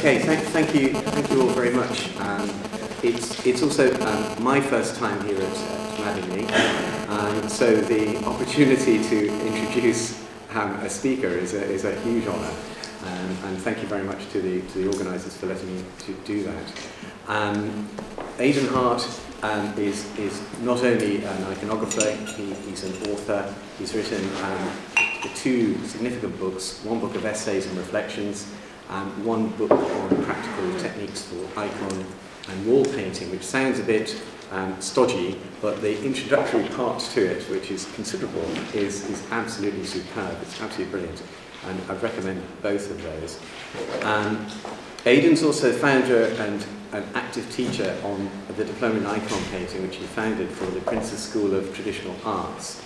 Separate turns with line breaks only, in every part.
Okay, thank, thank you, thank you all very much. Um, it's, it's also um, my first time here at, Madingley, um, so the opportunity to introduce um, a speaker is a, is a huge honour. Um, and thank you very much to the, to the organisers for letting me to do that. Um, Aidan Hart um, is, is not only an iconographer, he, he's an author. He's written um, two significant books, one book of essays and reflections, one book on practical techniques for icon and wall painting, which sounds a bit um, stodgy, but the introductory part to it, which is considerable, is, is absolutely superb. It's absolutely brilliant. And I'd recommend both of those. Um, Aidan's also founder and an active teacher on the diploma in icon painting, which he founded for the Prince's School of Traditional Arts.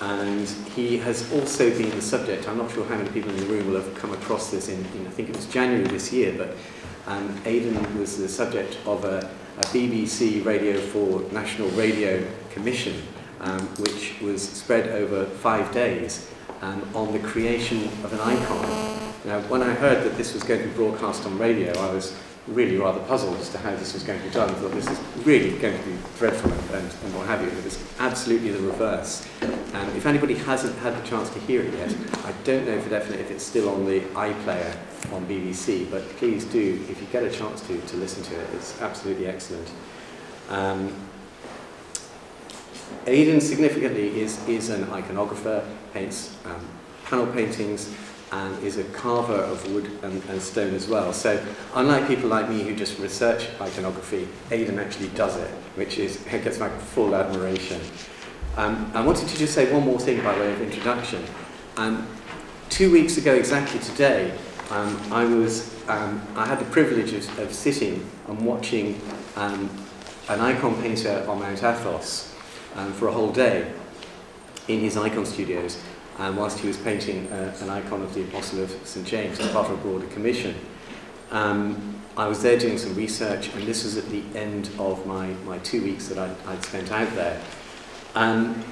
And he has also been the subject, I'm not sure how many people in the room will have come across this in, in I think it was January this year, but um, Aidan was the subject of a, a BBC Radio 4 National Radio Commission, um, which was spread over five days um, on the creation of an icon. Now, when I heard that this was going to be broadcast on radio, I was really rather puzzled as to how this was going to be done. I thought this is really going to be dreadful and, and, what have you, but it's absolutely the reverse. And if anybody hasn't had the chance to hear it yet, I don't know for definite if it's still on the iPlayer on BBC, but please do, if you get a chance to, to listen to it, it's absolutely excellent. Um, Aidan significantly is, is an iconographer, paints um, panel paintings, and is a carver of wood and, and stone as well. So unlike people like me who just research iconography, Aidan actually does it, which is, gets my full admiration. Um, I wanted to just say one more thing by way of introduction. Um, two weeks ago exactly today, um, I, was, um, I had the privilege of, of sitting and watching um, an icon painter on Mount Athos um, for a whole day in his icon studios um, whilst he was painting uh, an icon of the Apostle of St James as part of a broader commission. Um, I was there doing some research, and this was at the end of my, my two weeks that I'd, I'd spent out there. Um,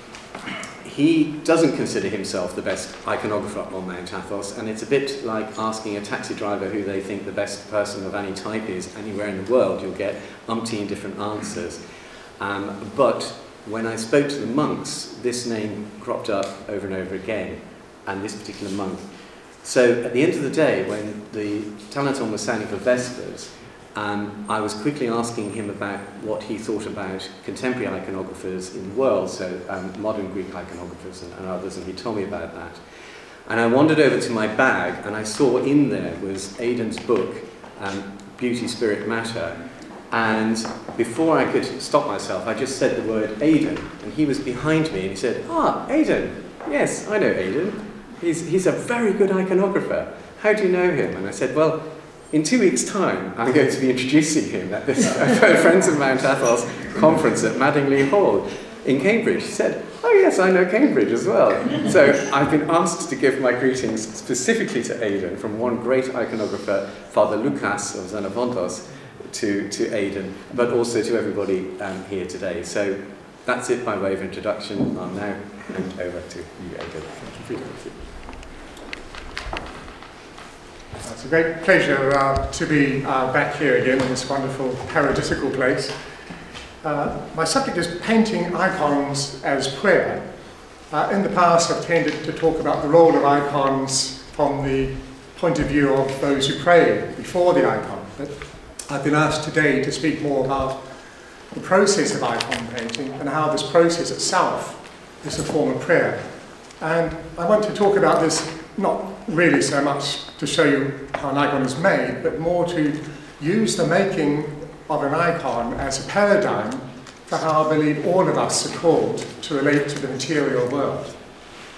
he doesn't consider himself the best iconographer on Mount Athos, and it's a bit like asking a taxi driver who they think the best person of any type is anywhere in the world. You'll get umpteen different answers. Um, but when I spoke to the monks, this name cropped up over and over again, and this particular monk. So at the end of the day, when the Talanton was sounding for Vespers, um, I was quickly asking him about what he thought about contemporary iconographers in the world, so um, modern Greek iconographers and, and others, and he told me about that. And I wandered over to my bag, and I saw in there was Aidan's book, um, Beauty, Spirit, Matter, and before I could stop myself, I just said the word Aidan, and he was behind me, and he said, Ah, Aidan. Yes, I know Aidan. He's, he's a very good iconographer. How do you know him? And I said, Well, in two weeks' time, I'm going to be introducing him at this Friends of Mount Athos conference at Madingley Hall in Cambridge. He said, Oh, yes, I know Cambridge as well. So I've been asked to give my greetings specifically to Aidan from one great iconographer, Father Lucas of Xenophontos, to, to Aidan, but also to everybody um, here today. So that's it by way of introduction. I'll now hand over to you, Aidan. Thank you for
It's a great pleasure uh, to be uh, back here again in this wonderful paradisical place. Uh, my subject is painting icons as prayer. Uh, in the past, I've tended to talk about the role of icons from the point of view of those who pray before the icon. But I've been asked today to speak more about the process of icon painting and how this process itself is a form of prayer. And I want to talk about this not really so much to show you how an icon is made, but more to use the making of an icon as a paradigm for how I believe all of us are called to relate to the material world.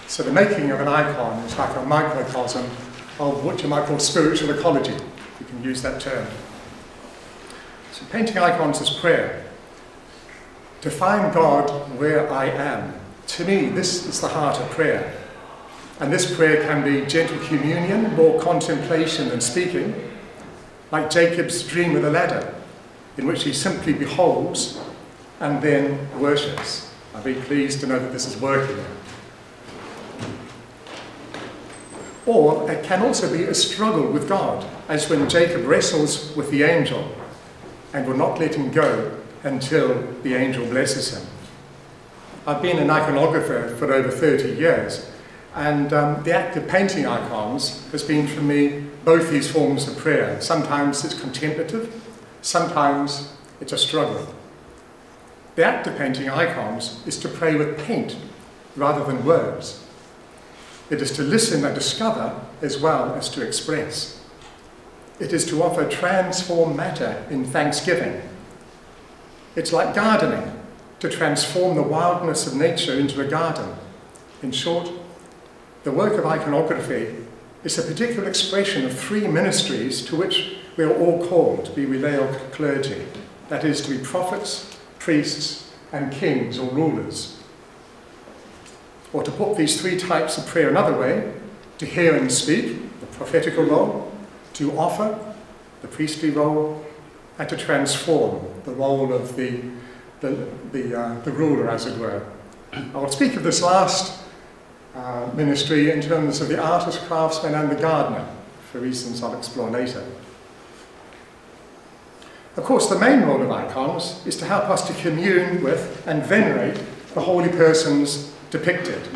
So the making of an icon is like a microcosm of what you might call spiritual ecology, you can use that term. Painting icons is prayer. To find God where I am. To me, this is the heart of prayer. And this prayer can be gentle communion, more contemplation than speaking, like Jacob's dream of the ladder, in which he simply beholds and then worships. I'd be pleased to know that this is working. Or it can also be a struggle with God, as when Jacob wrestles with the angel and will not let him go until the angel blesses him. I've been an iconographer for over 30 years, and um, the act of painting icons has been for me both these forms of prayer. Sometimes it's contemplative, sometimes it's a struggle. The act of painting icons is to pray with paint rather than words. It is to listen and discover as well as to express. It is to offer transformed matter in thanksgiving. It's like gardening, to transform the wildness of nature into a garden. In short, the work of iconography is a particular expression of three ministries to which we are all called to be Relao clergy, that is, to be prophets, priests, and kings or rulers. Or to put these three types of prayer another way, to hear and speak, the prophetical role, to offer, the priestly role, and to transform, the role of the, the, the, uh, the ruler, as it were. I will speak of this last uh, ministry in terms of the artist, craftsman, and the gardener, for reasons I'll explore later. Of course, the main role of icons is to help us to commune with and venerate the holy persons depicted.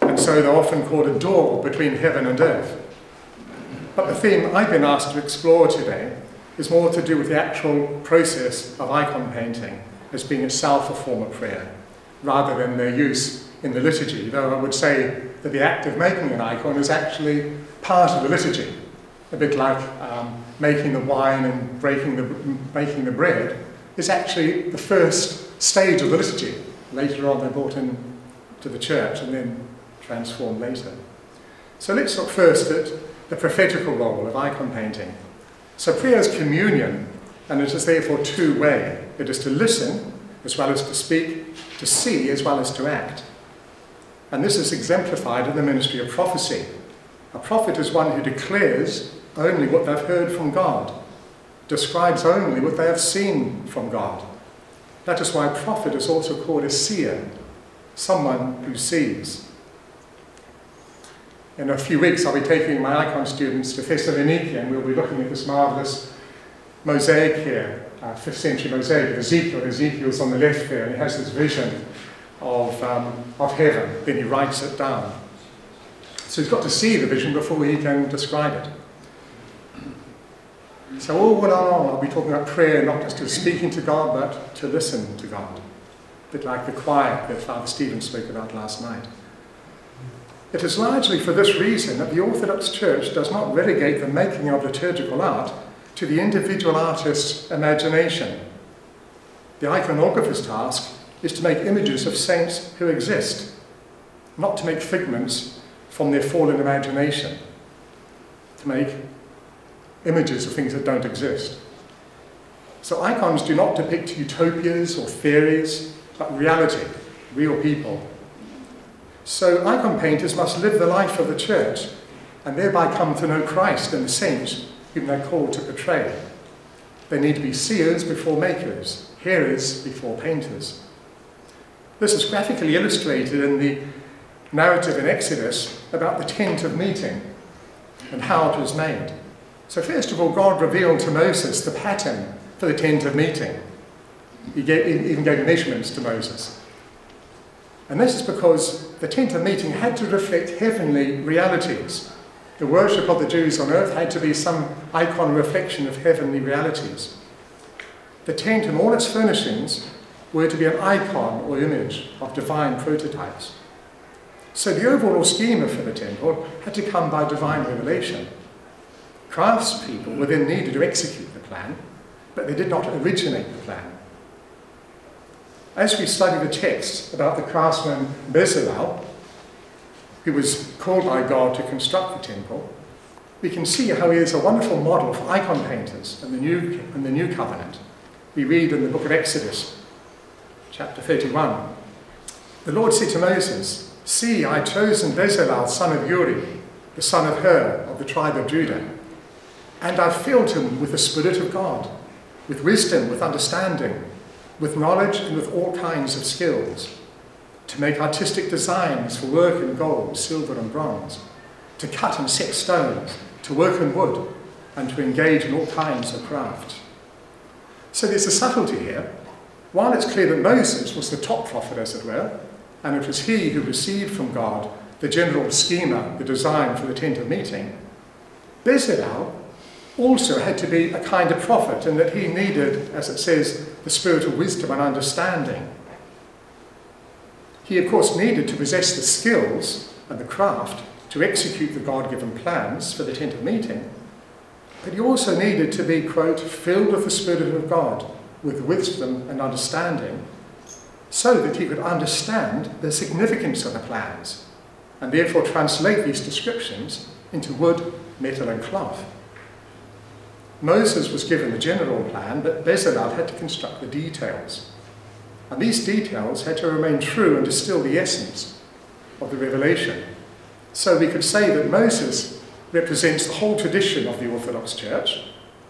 And so they're often called a door between heaven and earth. But the theme I've been asked to explore today is more to do with the actual process of icon painting as being itself a form of prayer, rather than their use in the liturgy, though I would say that the act of making an icon is actually part of the liturgy, a bit like um, making the wine and breaking the, making the bread is actually the first stage of the liturgy. Later on they're brought in to the church and then transformed later. So let's look first at the prophetical role of icon painting. So prayer is communion, and it is therefore two-way. It is to listen as well as to speak, to see as well as to act. And this is exemplified in the ministry of prophecy. A prophet is one who declares only what they've heard from God, describes only what they have seen from God. That is why a prophet is also called a seer, someone who sees. In a few weeks, I'll be taking my icon students to Thessaloniki, and we'll be looking at this marvellous mosaic here, uh, 5th century mosaic of Ezekiel. Ezekiel's on the left there, and he has this vision of, um, of heaven. Then he writes it down. So he's got to see the vision before he can describe it. So all in all, I'll be talking about prayer not just to speaking to God, but to listen to God. A bit like the choir that Father Stephen spoke about last night. It is largely for this reason that the Orthodox Church does not relegate the making of liturgical art to the individual artist's imagination. The iconographer's task is to make images of saints who exist, not to make figments from their fallen imagination, to make images of things that don't exist. So icons do not depict utopias or theories, but reality, real people. So icon painters must live the life of the church and thereby come to know Christ and the saints whom they're called to portray. They need to be seers before makers, hearers before painters. This is graphically illustrated in the narrative in Exodus about the tent of meeting and how it was made. So first of all, God revealed to Moses the pattern for the tent of meeting. He gave, even gave measurements to Moses. And this is because the tent of meeting had to reflect heavenly realities. The worship of the Jews on earth had to be some icon reflection of heavenly realities. The tent and all its furnishings were to be an icon or image of divine prototypes. So the overall schema for the temple had to come by divine revelation. Craftspeople were then needed to execute the plan, but they did not originate the plan. As we study the text about the craftsman Bezalel, who was called by God to construct the temple, we can see how he is a wonderful model for icon painters in the New, in the New Covenant. We read in the book of Exodus, chapter 31. The Lord said to Moses, See, I have chosen Bezalel, son of Uri, the son of Hur, of the tribe of Judah, and I've filled him with the Spirit of God, with wisdom, with understanding, with knowledge, and with all kinds of skills, to make artistic designs for work in gold, silver, and bronze, to cut and set stones, to work in wood, and to engage in all kinds of craft. So there's a subtlety here. While it's clear that Moses was the top prophet, as it were, and it was he who received from God the general schema, the design for the tent of meeting, Bezalel also had to be a kind of prophet in that he needed, as it says, the spirit of wisdom and understanding. He, of course, needed to possess the skills and the craft to execute the God given plans for the tent of meeting, but he also needed to be, quote, filled with the Spirit of God, with wisdom and understanding, so that he could understand the significance of the plans, and therefore translate these descriptions into wood, metal, and cloth. Moses was given the general plan, but Bezalel had to construct the details. And these details had to remain true and distill the essence of the revelation. So we could say that Moses represents the whole tradition of the Orthodox Church,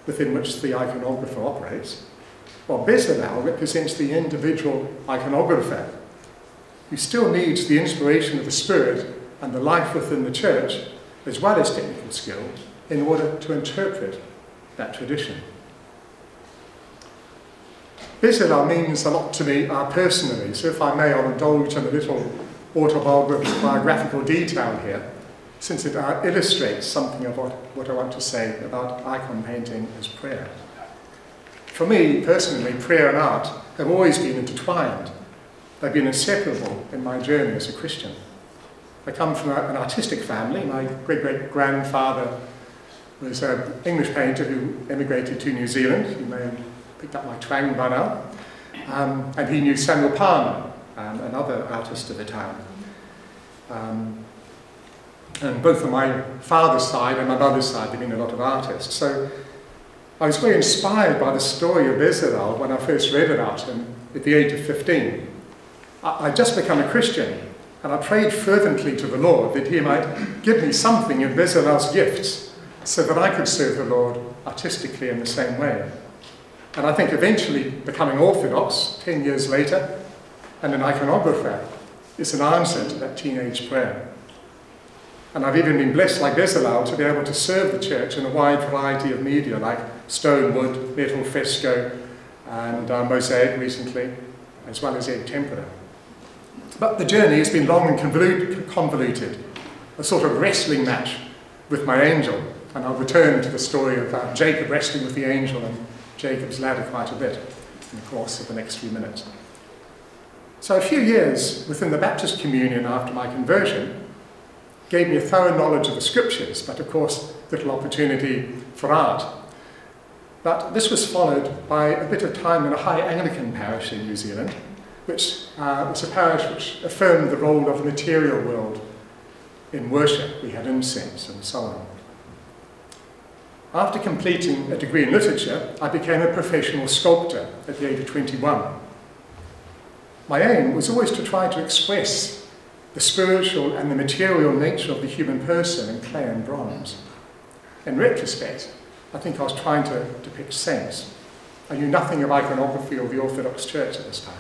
within which the iconographer operates, while Bezalel represents the individual iconographer, who still needs the inspiration of the Spirit and the life within the church, as well as technical skill, in order to interpret that tradition. Bezalel means a lot to me uh, personally, so if I may, I'll indulge in a little autobiographical detail here, since it uh, illustrates something of what, what I want to say about icon painting as prayer. For me, personally, prayer and art have always been intertwined. They've been inseparable in my journey as a Christian. I come from a, an artistic family. My great-great-grandfather was an English painter who emigrated to New Zealand. You may have picked up my twang by now. Um, and he knew Samuel Palmer, um, another artist of the time. Um, and both on my father's side and my mother's side, there have been a lot of artists. So I was very inspired by the story of Bezalel when I first read about him at the age of 15. I, I'd just become a Christian, and I prayed fervently to the Lord that he might give me something of Bezalel's gifts so that I could serve the Lord artistically in the same way. And I think eventually becoming Orthodox 10 years later and an iconographer is an answer to that teenage prayer. And I've even been blessed, like Bezalel, to be able to serve the church in a wide variety of media, like stone, wood, metal, fresco, and uh, mosaic recently, as well as egg tempera. But the journey has been long and convoluted, a sort of wrestling match with my angel, and I'll return to the story of uh, Jacob wrestling with the angel and Jacob's ladder quite a bit in the course of the next few minutes. So a few years within the Baptist communion after my conversion gave me a thorough knowledge of the scriptures, but of course little opportunity for art. But this was followed by a bit of time in a high Anglican parish in New Zealand, which uh, was a parish which affirmed the role of the material world in worship. We had incense and so on. After completing a degree in literature, I became a professional sculptor at the age of 21. My aim was always to try to express the spiritual and the material nature of the human person in clay and bronze. In retrospect, I think I was trying to depict saints. I knew nothing of iconography or the Orthodox Church at this time.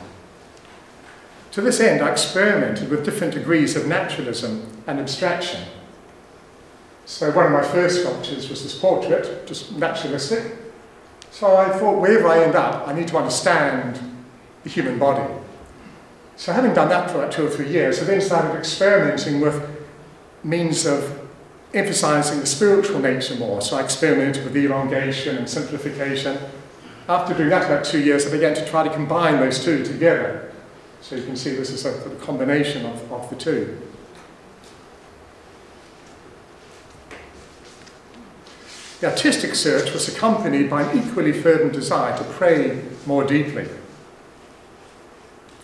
To this end, I experimented with different degrees of naturalism and abstraction so one of my first sculptures was this portrait, just naturalistic. So I thought, wherever I end up, I need to understand the human body. So having done that for about two or three years, I then started experimenting with means of emphasizing the spiritual nature more. So I experimented with elongation and simplification. After doing that about two years, I began to try to combine those two together. So you can see this is a, a combination of, of the two. The artistic search was accompanied by an equally fervent desire to pray more deeply.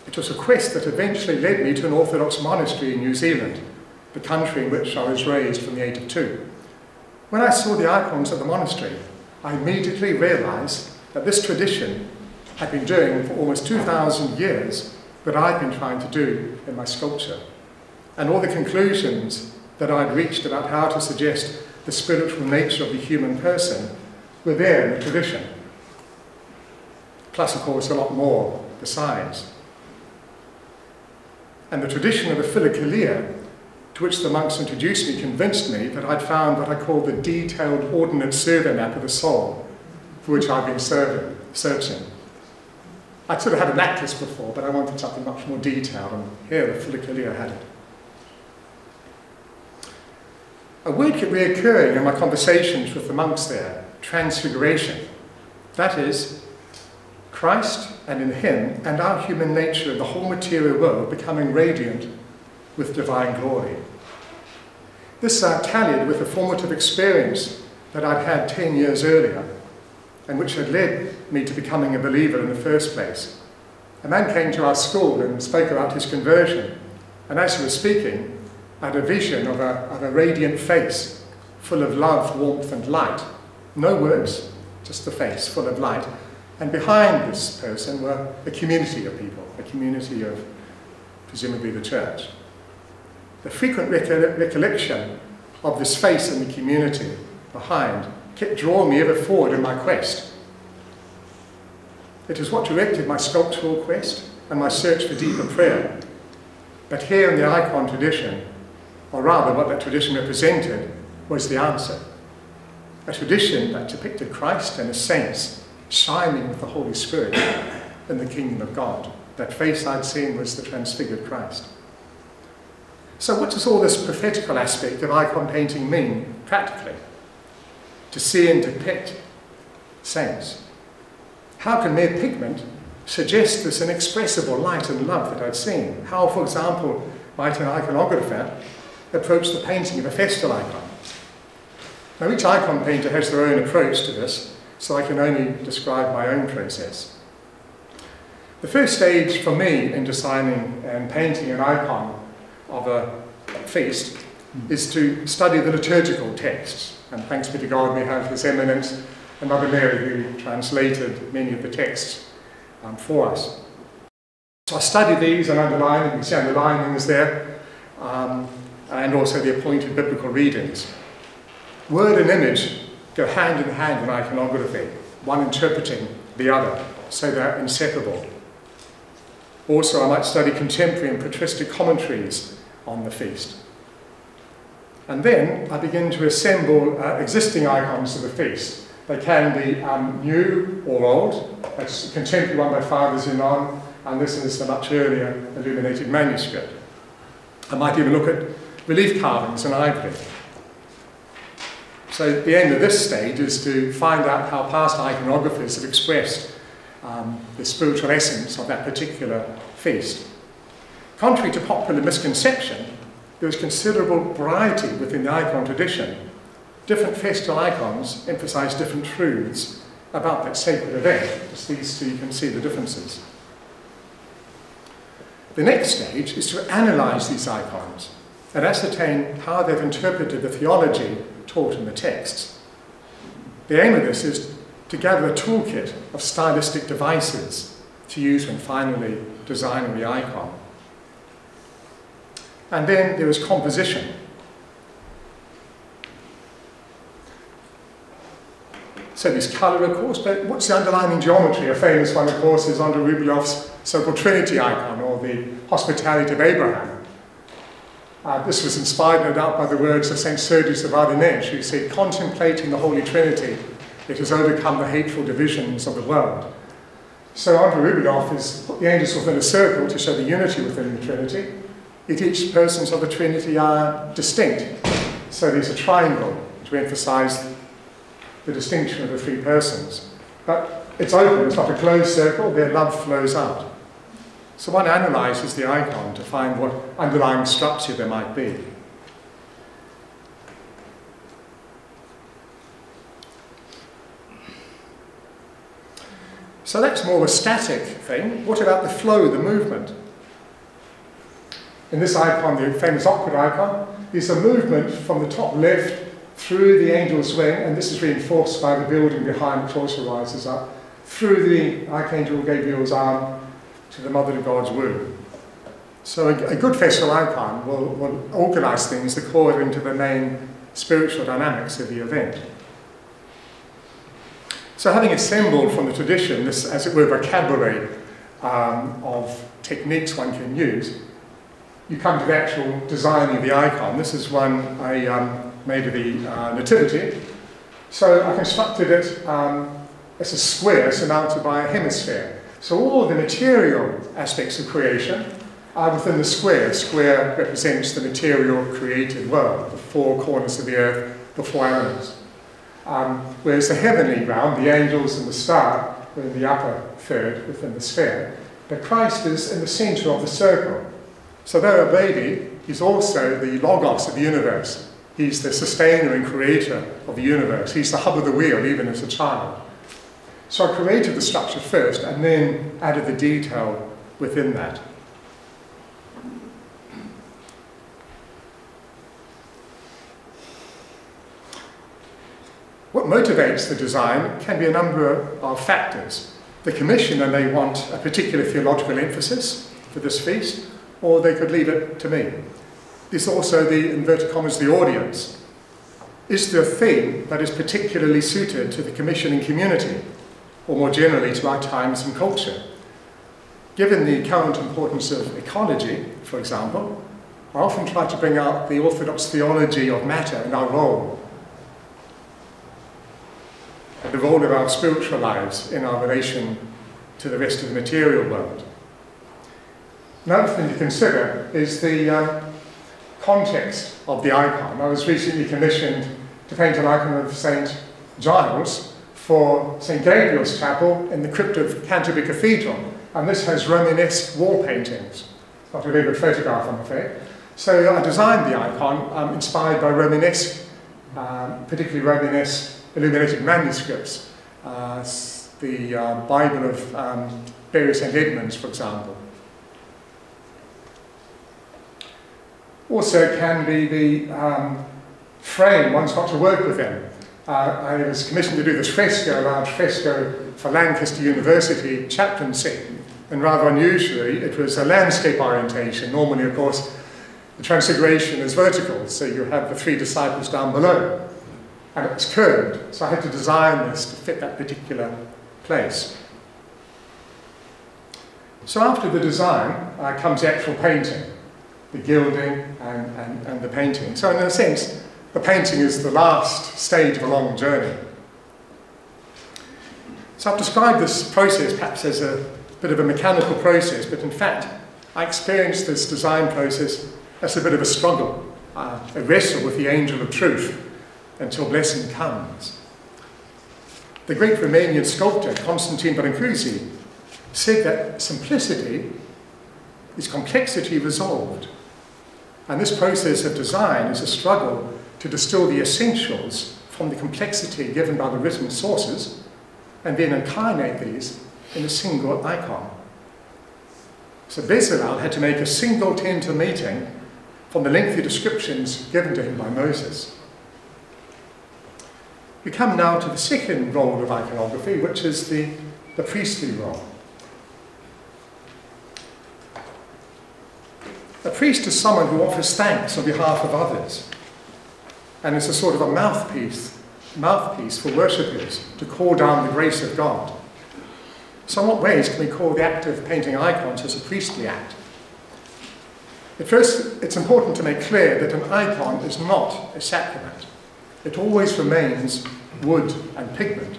It was a quest that eventually led me to an Orthodox monastery in New Zealand, the country in which I was raised from the age of two. When I saw the icons of the monastery, I immediately realized that this tradition had been doing for almost 2,000 years what I'd been trying to do in my sculpture. And all the conclusions that I'd reached about how to suggest the spiritual nature of the human person were there in the tradition. Plus, of course, a lot more besides. And the tradition of the Philokalia to which the monks introduced me convinced me that I'd found what I call the detailed Ordnance Survey map of the soul, for which I've been serving, searching. I'd sort of had an atlas before, but I wanted something much more detailed, and here the Philokalia had it. A word kept reoccurring in my conversations with the monks there, transfiguration. That is, Christ and in him and our human nature and the whole material world becoming radiant with divine glory. This uh, tallied with a formative experience that I'd had 10 years earlier and which had led me to becoming a believer in the first place. A man came to our school and spoke about his conversion, and as he was speaking, Had a vision of a, of a radiant face, full of love, warmth, and light. No words, just the face, full of light. And behind this person were a community of people, a community of presumably the church. The frequent recollection of this face and the community behind kept drawing me ever forward in my quest. It is what directed my sculptural quest and my search for deeper prayer. But here in the icon tradition, or rather what that tradition represented, was the answer. A tradition that depicted Christ and his saints shining with the Holy Spirit in the kingdom of God. That face I'd seen was the transfigured Christ. So what does all this prophetical aspect of icon painting mean practically? To see and depict saints. How can mere pigment suggest this inexpressible light and love that I'd seen? How, for example, might an iconographer approach the painting of a festal icon. Now each icon painter has their own approach to this, so I can only describe my own process. The first stage for me in designing and painting an icon of a feast is to study the liturgical texts. And thanks be to God we have His Eminence and Mother Mary who translated many of the texts um, for us. So I study these and underline, you can see underlinings there. Um, and also the appointed biblical readings. Word and image go hand in hand in iconography, one interpreting the other, so they're inseparable. Also, I might study contemporary and patristic commentaries on the feast. And then I begin to assemble uh, existing icons of the feast. They can be um, new or old. That's a contemporary one by Father Zenon, and this is a much earlier illuminated manuscript. I might even look at relief carvings and ivory. So the end of this stage is to find out how past iconographers have expressed um, the spiritual essence of that particular feast. Contrary to popular misconception, there is considerable variety within the icon tradition. Different festal icons emphasize different truths about that sacred event. Just these two, you can see the differences. The next stage is to analyze these icons and ascertain how they've interpreted the theology taught in the texts. The aim of this is to gather a toolkit of stylistic devices to use when finally designing the icon. And then there is composition. So there's colour, of course, but what's the underlying geometry? A famous one, of course, is Andrei Rublev's so-called Trinity icon, or the Hospitality of Abraham. Uh, this was inspired, no doubt, by the words of St. Sergius of Radonezh, who said, contemplating the Holy Trinity, it has overcome the hateful divisions of the world. So Andrei Rublev is put the angels within a circle to show the unity within the Trinity, yet each persons of the Trinity are distinct. So there's a triangle to emphasize the distinction of the three persons. But it's open, it's not a closed circle, their love flows out. So one analyzes the icon to find what underlying structure there might be. So that's more of a static thing. What about the flow, the movement? In this icon, the famous Ohrid icon, is a movement from the top left through the angel's wing, and this is reinforced by the building behind which also rises up, through the Archangel Gabriel's arm to the Mother of God's womb. So a, a good festival icon will, will organise things according to the main spiritual dynamics of the event. So having assembled from the tradition this, as it were, vocabulary um, of techniques one can use, you come to the actual design of the icon. This is one I um, made of the uh, Nativity. So I constructed it um, as a square surmounted by a hemisphere. So all the material aspects of creation are within the square. The Square represents the material created world, the four corners of the earth, the four elements. Um, whereas the heavenly realm, the angels and the star, are in the upper third within the sphere. But Christ is in the centre of the circle. So though a baby, he's also the logos of the universe. He's the sustainer and creator of the universe. He's the hub of the wheel, even as a child. So I created the structure first and then added the detail within that. What motivates the design can be a number of factors. The commissioner may want a particular theological emphasis for this feast, or they could leave it to me. There's also the, inverted commas, the audience. Is there a theme that is particularly suited to the commissioning community, or more generally to our times and culture? Given the current importance of ecology, for example, I often try to bring out the orthodox theology of matter and our role and the role of our spiritual lives in our relation to the rest of the material world. Another thing to consider is the uh, context of the icon. I was recently commissioned to paint an icon of St. Giles for St. Gabriel's Chapel in the crypt of Canterbury Cathedral, and this has Romanesque wall paintings. Not a very good photograph, I'm afraid. So I designed the icon um, inspired by Romanesque, um, particularly Romanesque illuminated manuscripts, uh, the uh, Bible of um, Bury St. Edmunds, for example. Also can be the um, frame one's got to work within. I was commissioned to do this fresco, a large fresco for Lancaster University chaplaincy, and rather unusually it was a landscape orientation. Normally, of course, the transfiguration is vertical, so you have the three disciples down below and it was curved, so I had to design this to fit that particular place. So after the design uh, comes the actual painting, the gilding and, and, and the painting. So in a sense, the painting is the last stage of a long journey. So I've described this process perhaps as a bit of a mechanical process, but in fact, I experienced this design process as a bit of a struggle, uh, a wrestle with the angel of truth until blessing comes. The great Romanian sculptor Constantine Brancusi said that simplicity is complexity resolved. And this process of design is a struggle to distill the essentials from the complexity given by the written sources and then incarnate these in a single icon. So Bezalel had to make a single tent of meeting from the lengthy descriptions given to him by Moses. We come now to the second role of iconography, which is the, the priestly role. A priest is someone who offers thanks on behalf of others and it's a sort of a mouthpiece, mouthpiece for worshippers to call down the grace of God. So what ways can we call the act of painting icons as a priestly act? At first, it's important to make clear that an icon is not a sacrament it always remains wood and pigment.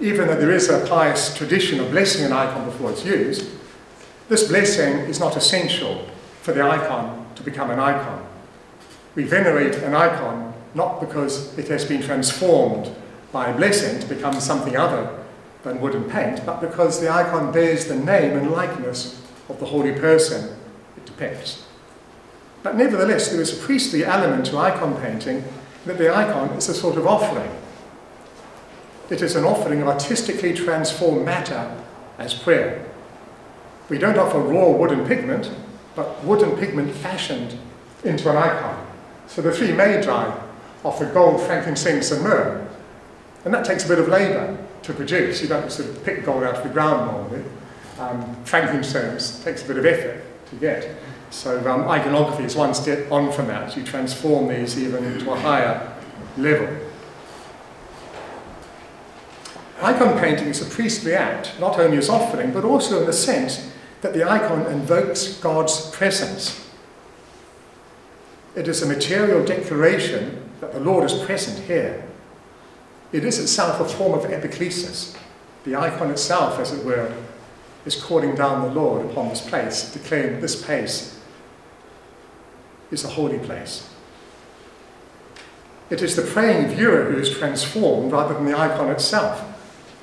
Even though there is a pious tradition of blessing an icon before it's used, this blessing is not essential for the icon to become an icon. We venerate an icon not because it has been transformed by blessing to become something other than wood and paint, but because the icon bears the name and likeness of the holy person it depicts. But nevertheless, there is a priestly element to icon painting that the icon is a sort of offering. It is an offering of artistically transformed matter as prayer. We don't offer raw wooden pigment, but wooden pigment fashioned into an icon. So the three magi offer gold, frankincense, and myrrh. And that takes a bit of labour to produce. You don't sort of pick gold out of the ground normally. Um, frankincense takes a bit of effort to get. So um, iconography is one step on from that. You transform these even to a higher level. Icon painting is a priestly act, not only as offering, but also in the sense that the icon invokes God's presence It is a material declaration that the Lord is present here. It is itself a form of epiclesis. The icon itself, as it were, is calling down the Lord upon this place, declaring this place is a holy place. It is the praying viewer who is transformed rather than the icon itself.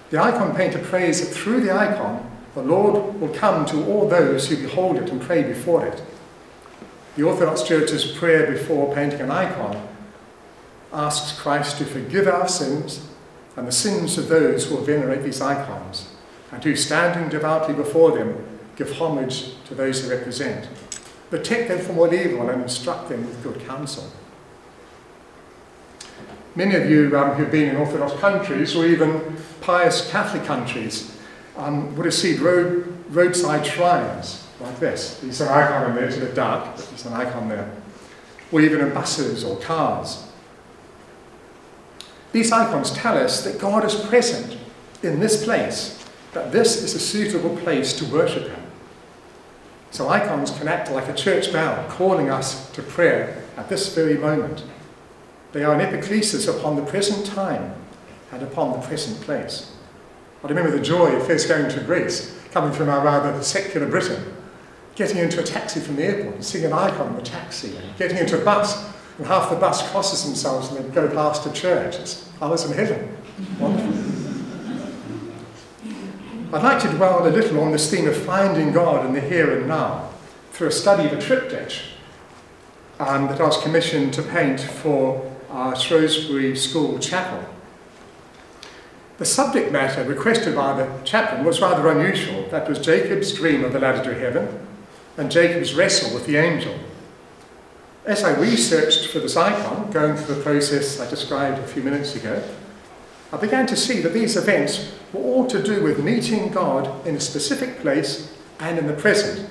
The icon painter prays that through the icon, the Lord will come to all those who behold it and pray before it. The Orthodox Church's prayer before painting an icon asks Christ to forgive our sins and the sins of those who venerate these icons, and who, standing devoutly before them, give homage to those they represent. Protect them from all evil and instruct them with good counsel. Many of you um, who've been in Orthodox countries, or even pious Catholic countries, um, would have seen road, roadside shrines like this. There's an icon in there, it's a bit dark, but there's an icon there. Or even in buses or cars. These icons tell us that God is present in this place, that this is a suitable place to worship Him. So icons can act like a church bell, calling us to prayer at this very moment. They are an epiclesis upon the present time and upon the present place. I remember the joy of first going to Greece, coming from our rather secular Britain, getting into a taxi from the airport and seeing an icon in the taxi, getting into a bus and half the bus crosses themselves and they go past a church. It's, I was in heaven. I'd like to dwell a little on this theme of finding God in the here and now through a study of a triptych um, that I was commissioned to paint for our Shrewsbury School Chapel. The subject matter requested by the chaplain was rather unusual. That was Jacob's dream of the ladder to heaven and Jacob's wrestle with the angel. As I researched for this icon, going through the process I described a few minutes ago, I began to see that these events were all to do with meeting God in a specific place and in the present.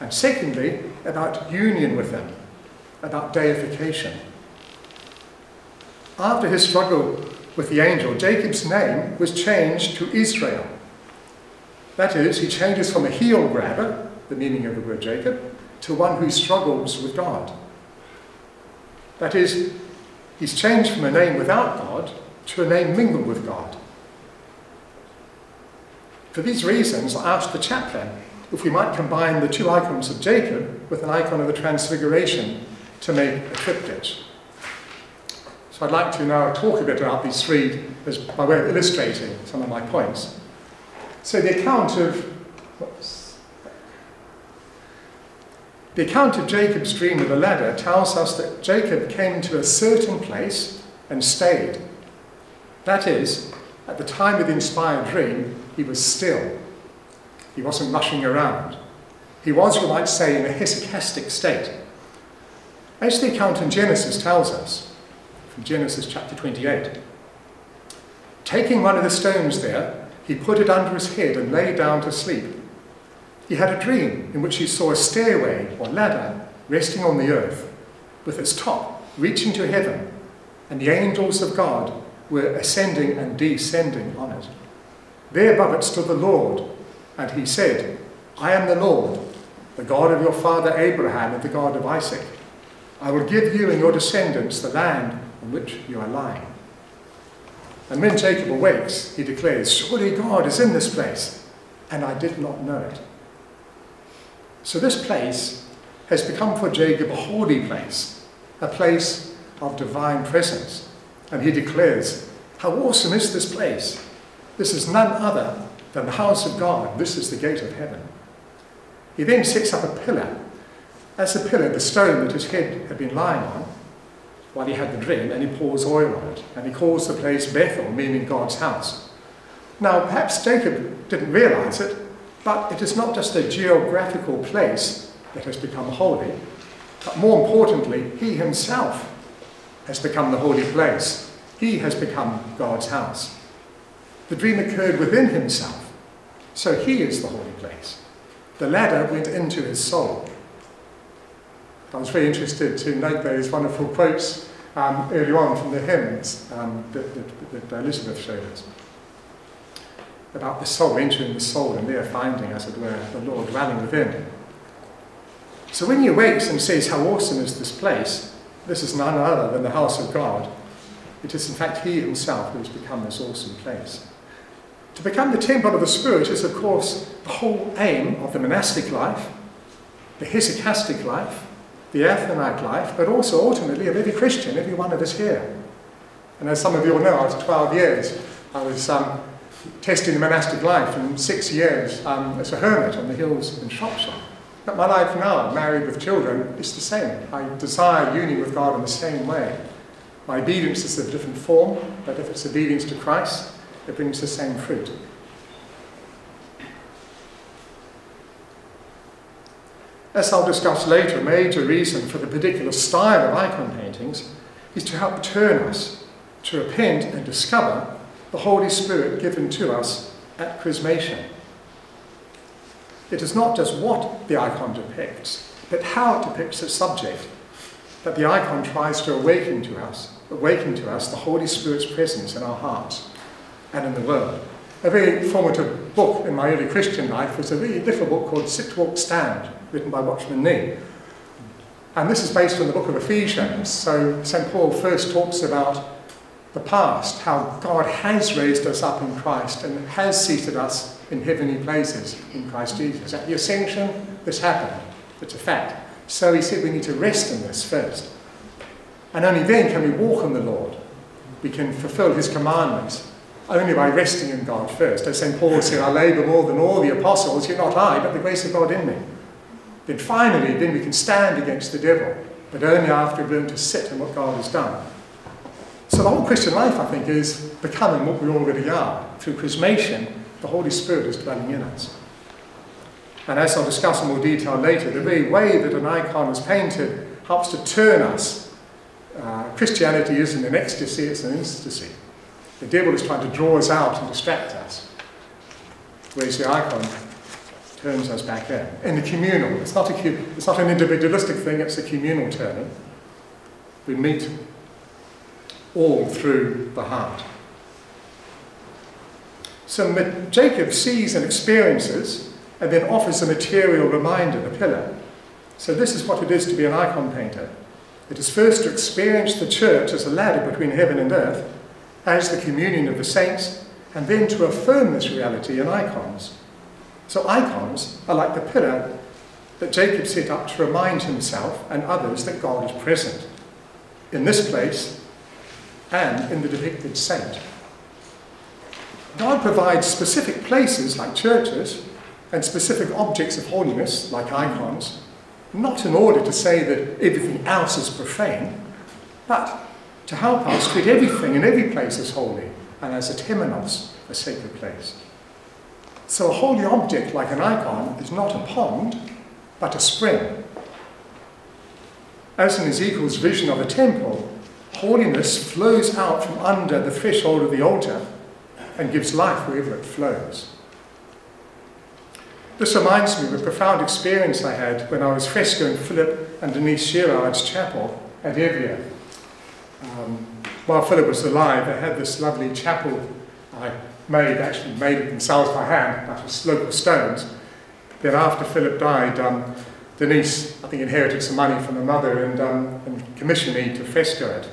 And secondly, about union with Him, about deification. After his struggle with the angel, Jacob's name was changed to Israel. That is, he changes from a heel grabber, the meaning of the word Jacob, to one who struggles with God. That is, he's changed from a name without God to a name mingled with God. For these reasons, I asked the chaplain if we might combine the two icons of Jacob with an icon of the Transfiguration to make a triptych. So I'd like to now talk a bit about these three as by way of illustrating some of my points. So the account of The account of Jacob's dream of the ladder tells us that Jacob came to a certain place and stayed. That is, at the time of the inspired dream, he was still. He wasn't rushing around. He was, we might say, in a hesychastic state. As the account in Genesis tells us, from Genesis chapter 28, taking one of the stones there, he put it under his head and lay down to sleep. He had a dream in which he saw a stairway or ladder resting on the earth, with its top reaching to heaven, and the angels of God were ascending and descending on it. There above it stood the Lord, and he said, I am the Lord, the God of your father Abraham and the God of Isaac. I will give you and your descendants the land on which you are lying. And when Jacob awakes, he declares, Surely God is in this place, and I did not know it. So this place has become for Jacob a holy place, a place of divine presence. And he declares, How awesome is this place! This is none other than the house of God. This is the gate of heaven. He then sets up a pillar. As a pillar, the stone that his head had been lying on while he had the dream, and he pours oil on it. And he calls the place Bethel, meaning God's house. Now, perhaps Jacob didn't realize it, but it is not just a geographical place that has become holy, but more importantly, he himself has become the holy place. He has become God's house. The dream occurred within himself, so he is the holy place. The ladder went into his soul. I was very interested to note those wonderful quotes um, earlier on from the hymns um, that, that, that Elizabeth showed us about the soul, entering the soul and there finding, as it were, the Lord dwelling within. So when he awakes and says, How awesome is this place? This is none other than the house of God. It is in fact he himself who has become this awesome place. To become the temple of the Spirit is, of course, the whole aim of the monastic life, the hesychastic life, the Athonite life, but also ultimately of every Christian, every one of us here. And as some of you all know, after 12 years, I was um, testing the monastic life and six years um, as a hermit on the hills in Shropshire. But my life now, married with children, is the same. I desire union with God in the same way. My obedience is a different form, but if it's obedience to Christ, it brings the same fruit. As I'll discuss later, a major reason for the particular style of icon paintings is to help turn us to repent and discover the Holy Spirit given to us at Chrismation. It is not just what the icon depicts, but how it depicts its subject that the icon tries to awaken to us, awaken to us the Holy Spirit's presence in our hearts and in the world. A very formative book in my early Christian life was a really little book called Sit, Walk, Stand, written by Watchman Nee. And this is based on the book of Ephesians. So St. Paul first talks about the past, how God has raised us up in Christ and has seated us in heavenly places in Christ Jesus. At the ascension, this happened. It's a fact. So he said we need to rest in this first. And only then can we walk in the Lord. We can fulfill his commandments only by resting in God first. As St. Paul said, I labour more than all the apostles, yet not I, but the grace of God in me. Then finally, then we can stand against the devil, but only after we've learned to sit in what God has done. So the whole Christian life, I think, is becoming what we already are. Through chrismation, the Holy Spirit is dwelling in us. And as I'll discuss in more detail later, the very way that an icon is painted helps to turn us. Uh, Christianity isn't an ecstasy, it's an ecstasy. The devil is trying to draw us out and distract us. Whereas the icon turns us back in. In the communal, it's not, a, it's not an individualistic thing, it's a communal turning. We meet all through the heart. So Jacob sees and experiences and then offers a material reminder, the pillar. So this is what it is to be an icon painter. It is first to experience the church as a ladder between heaven and earth, as the communion of the saints, and then to affirm this reality in icons. So icons are like the pillar that Jacob set up to remind himself and others that God is present in this place and in the depicted saint. God provides specific places like churches and specific objects of holiness like icons, not in order to say that everything else is profane, but to help us treat everything in every place as holy and as a temenos, a sacred place. So a holy object like an icon is not a pond, but a spring. As in Ezekiel's vision of a temple, holiness flows out from under the threshold of the altar and gives life wherever it flows. This reminds me of a profound experience I had when I was frescoing Philip and Denise Sherrard's chapel at Evia. Um, while Philip was alive, they had this lovely chapel I made, actually made it themselves by hand, out of local stones. Then after Philip died, um, Denise, I think, inherited some money from her mother and, um, and commissioned me to fresco it.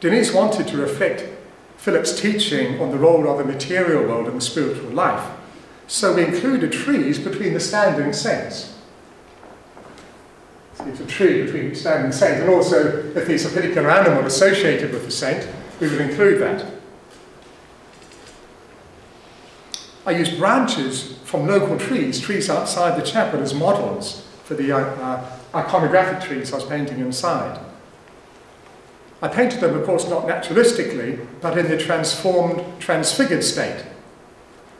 Denise wanted to reflect Philip's teaching on the role of the material world in the spiritual life. So we included trees between the standing saints. So it's a tree between the standing saints, and also if there's a particular animal associated with the saint, we would include that. I used branches from local trees, trees outside the chapel, as models for the uh, uh, iconographic trees I was painting inside. I painted them, of course, not naturalistically, but in their transformed, transfigured state,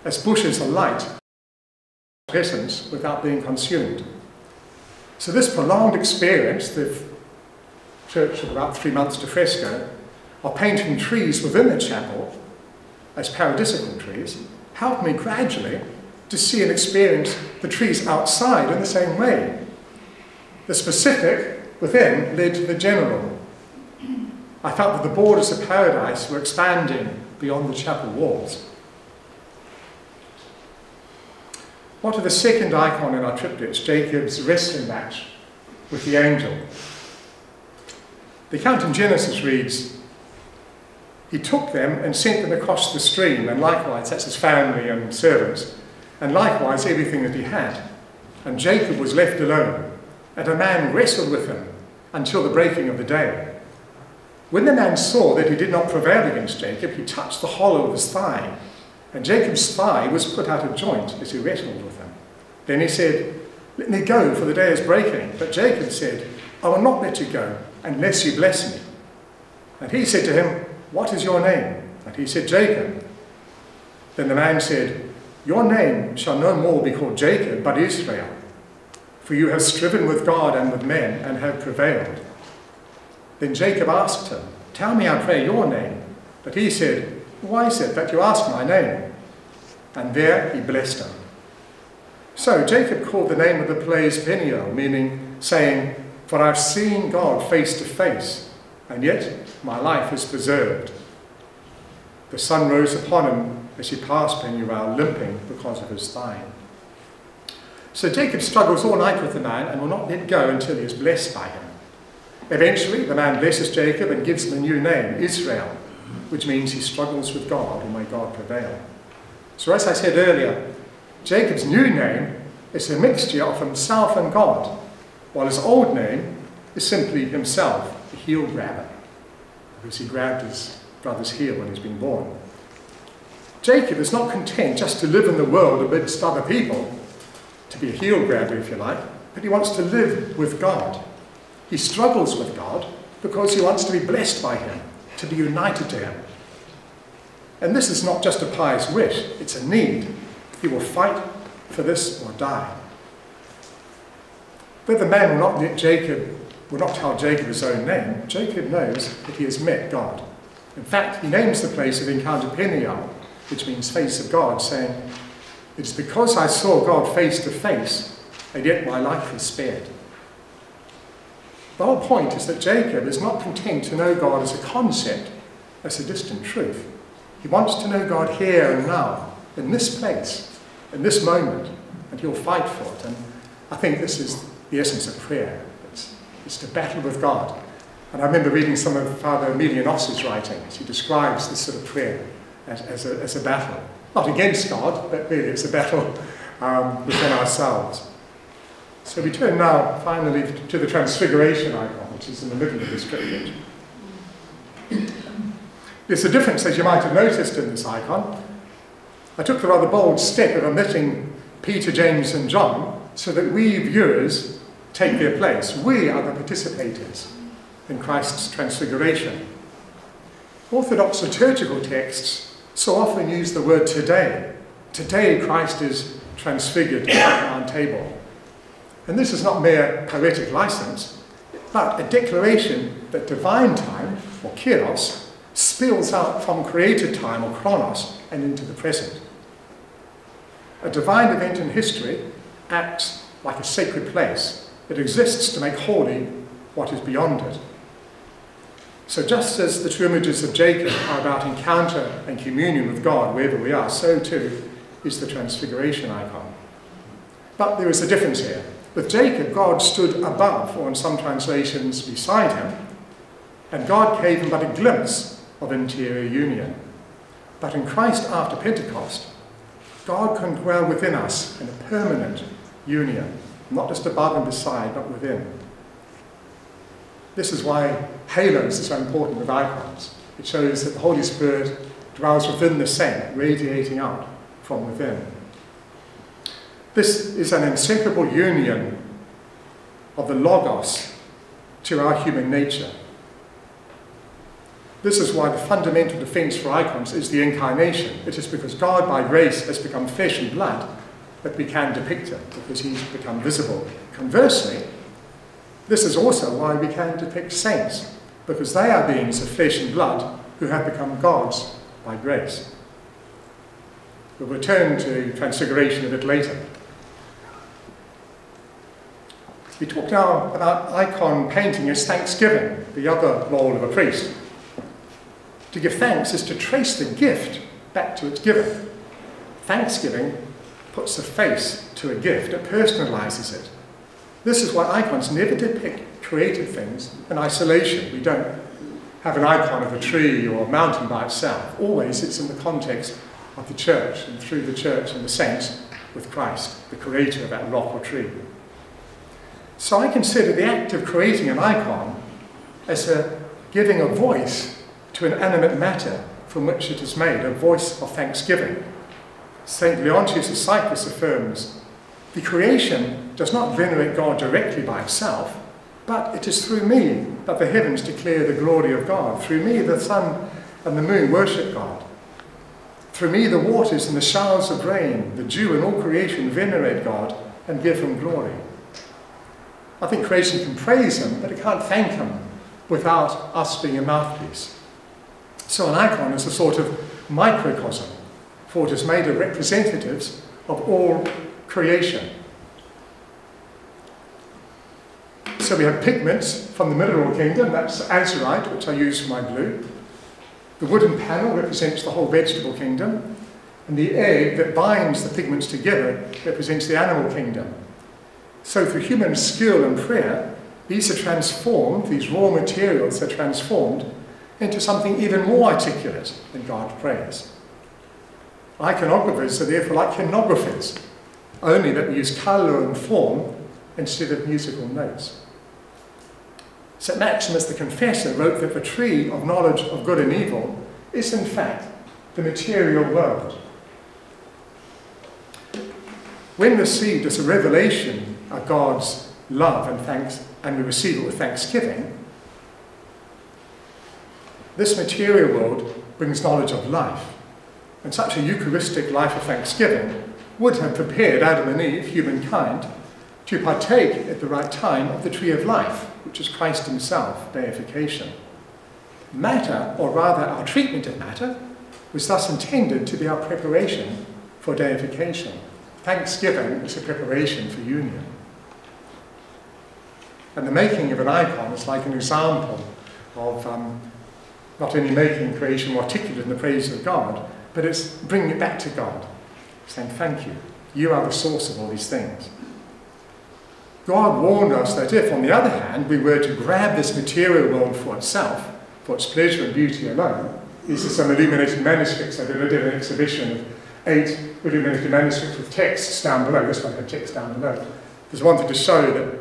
as bushes are light essence without being consumed. So this prolonged experience, the church of about three months to fresco, of painting trees within the chapel as paradisical trees, helped me gradually to see and experience the trees outside in the same way. The specific within led to the general. I felt that the borders of paradise were expanding beyond the chapel walls. What of the second icon in our triplets, Jacob's wrestling match with the angel? The account in Genesis reads, He took them and sent them across the stream, and likewise, that's his family and servants, and likewise everything that he had. And Jacob was left alone, and a man wrestled with him until the breaking of the day. When the man saw that he did not prevail against Jacob, he touched the hollow of his thigh, and Jacob's thigh was put out of joint as he wrestled with him. Then he said, Let me go, for the day is breaking. But Jacob said, I will not let you go unless you bless me. And he said to him, What is your name? And he said, Jacob. Then the man said, Your name shall no more be called Jacob, but Israel. For you have striven with God and with men and have prevailed. Then Jacob asked him, Tell me, I pray, your name. But he said, Why is it that you ask my name? And there he blessed him. So Jacob called the name of the place Peniel, meaning, saying, For I've seen God face to face, and yet my life is preserved. The sun rose upon him as he passed Peniel, limping because of his thigh. So Jacob struggles all night with the man and will not let go until he is blessed by him. Eventually, the man blesses Jacob and gives him a new name, Israel, which means he struggles with God and may God prevail. So, as I said earlier, Jacob's new name is a mixture of himself and God, while his old name is simply himself, the heel grabber, because he grabbed his brother's heel when he's been born. Jacob is not content just to live in the world amidst other people, to be a heel grabber, if you like, but he wants to live with God. He struggles with God because he wants to be blessed by him, to be united to him. And this is not just a pious wish, it's a need. He will fight for this or die. But the man will not Jacob, will not tell Jacob his own name. Jacob knows that he has met God. In fact, he names the place of encounter Peniel, which means face of God, saying, It is because I saw God face to face, and yet my life is spared. The whole point is that Jacob is not content to know God as a concept, as a distant truth. He wants to know God here and now, in this place, in this moment, and he'll fight for it. And I think this is the essence of prayer. It's, it's to battle with God. And I remember reading some of Father Emilianos's writings. He describes this sort of prayer as, as, a, as a battle. Not against God, but really it's a battle um, within ourselves. So we turn now finally to the transfiguration icon, which is in the middle of this triptych. There's a difference, as you might have noticed in this icon. I took the rather bold step of omitting Peter, James, and John so that we viewers take their place. We are the participators in Christ's transfiguration. Orthodox liturgical texts so often use the word today. Today Christ is transfigured at the round table. And this is not mere poetic license, but a declaration that divine time, or kairos, spills out from created time, or chronos, and into the present. A divine event in history acts like a sacred place. It exists to make holy what is beyond it. So just as the two images of Jacob are about encounter and communion with God wherever we are, so too is the transfiguration icon. But there is a difference here. With Jacob, God stood above, or in some translations, beside him, and God gave him but a glimpse of interior union. But in Christ after Pentecost, God can dwell within us in a permanent union, not just above and beside, but within. This is why halos are so important with icons. It shows that the Holy Spirit dwells within the saint, radiating out from within. This is an inseparable union of the Logos to our human nature. This is why the fundamental defense for icons is the incarnation. It is because God, by grace, has become flesh and blood that we can depict him, because he's become visible. Conversely, this is also why we can depict saints, because they are beings of flesh and blood who have become gods by grace. We'll return to Transfiguration a bit later. We talk now about icon painting as thanksgiving, the other role of a priest. To give thanks is to trace the gift back to its giver. Thanksgiving puts a face to a gift, it personalizes it. This is why icons never depict created things in isolation. We don't have an icon of a tree or a mountain by itself. Always it's in the context of the church and through the church and the saints with Christ, the creator of that rock or tree. So I consider the act of creating an icon as a giving a voice to an animate matter from which it is made, a voice of thanksgiving. St. Leontius of Cyprus affirms, the creation does not venerate God directly by itself, but it is through me that the heavens declare the glory of God. Through me the sun and the moon worship God. Through me the waters and the showers of rain, the dew and all creation venerate God and give him glory. I think creation can praise him, but it can't thank him without us being a mouthpiece. So an icon is a sort of microcosm, for it is made of representatives of all creation. So we have pigments from the mineral kingdom, that's azurite, which I use for my blue. The wooden panel represents the whole vegetable kingdom, and the egg that binds the pigments together represents the animal kingdom. So through human skill and prayer, these are transformed, these raw materials are transformed into something even more articulate than God's prayers. Iconographers are therefore like hymnographers, only that we use colour and form instead of musical notes. St. Maximus the Confessor wrote that the tree of knowledge of good and evil is in fact the material world. When received as a revelation God's love and thanks, and we receive it with thanksgiving, this material world brings knowledge of life. And such a Eucharistic life of thanksgiving would have prepared Adam and Eve, humankind, to partake at the right time of the tree of life, which is Christ himself, deification. Matter, or rather our treatment of matter, was thus intended to be our preparation for deification. Thanksgiving is a preparation for union. And the making of an icon is like an example of um, not only making creation more articulate in the praise of God, but it's bringing it back to God, saying, Thank you. You are the source of all these things. God warned us that if, on the other hand, we were to grab this material world for itself, for its pleasure and beauty alone, these are some illuminated manuscripts. I did an exhibition of eight illuminated manuscripts with texts down below. This one had text down below. I wanted to show that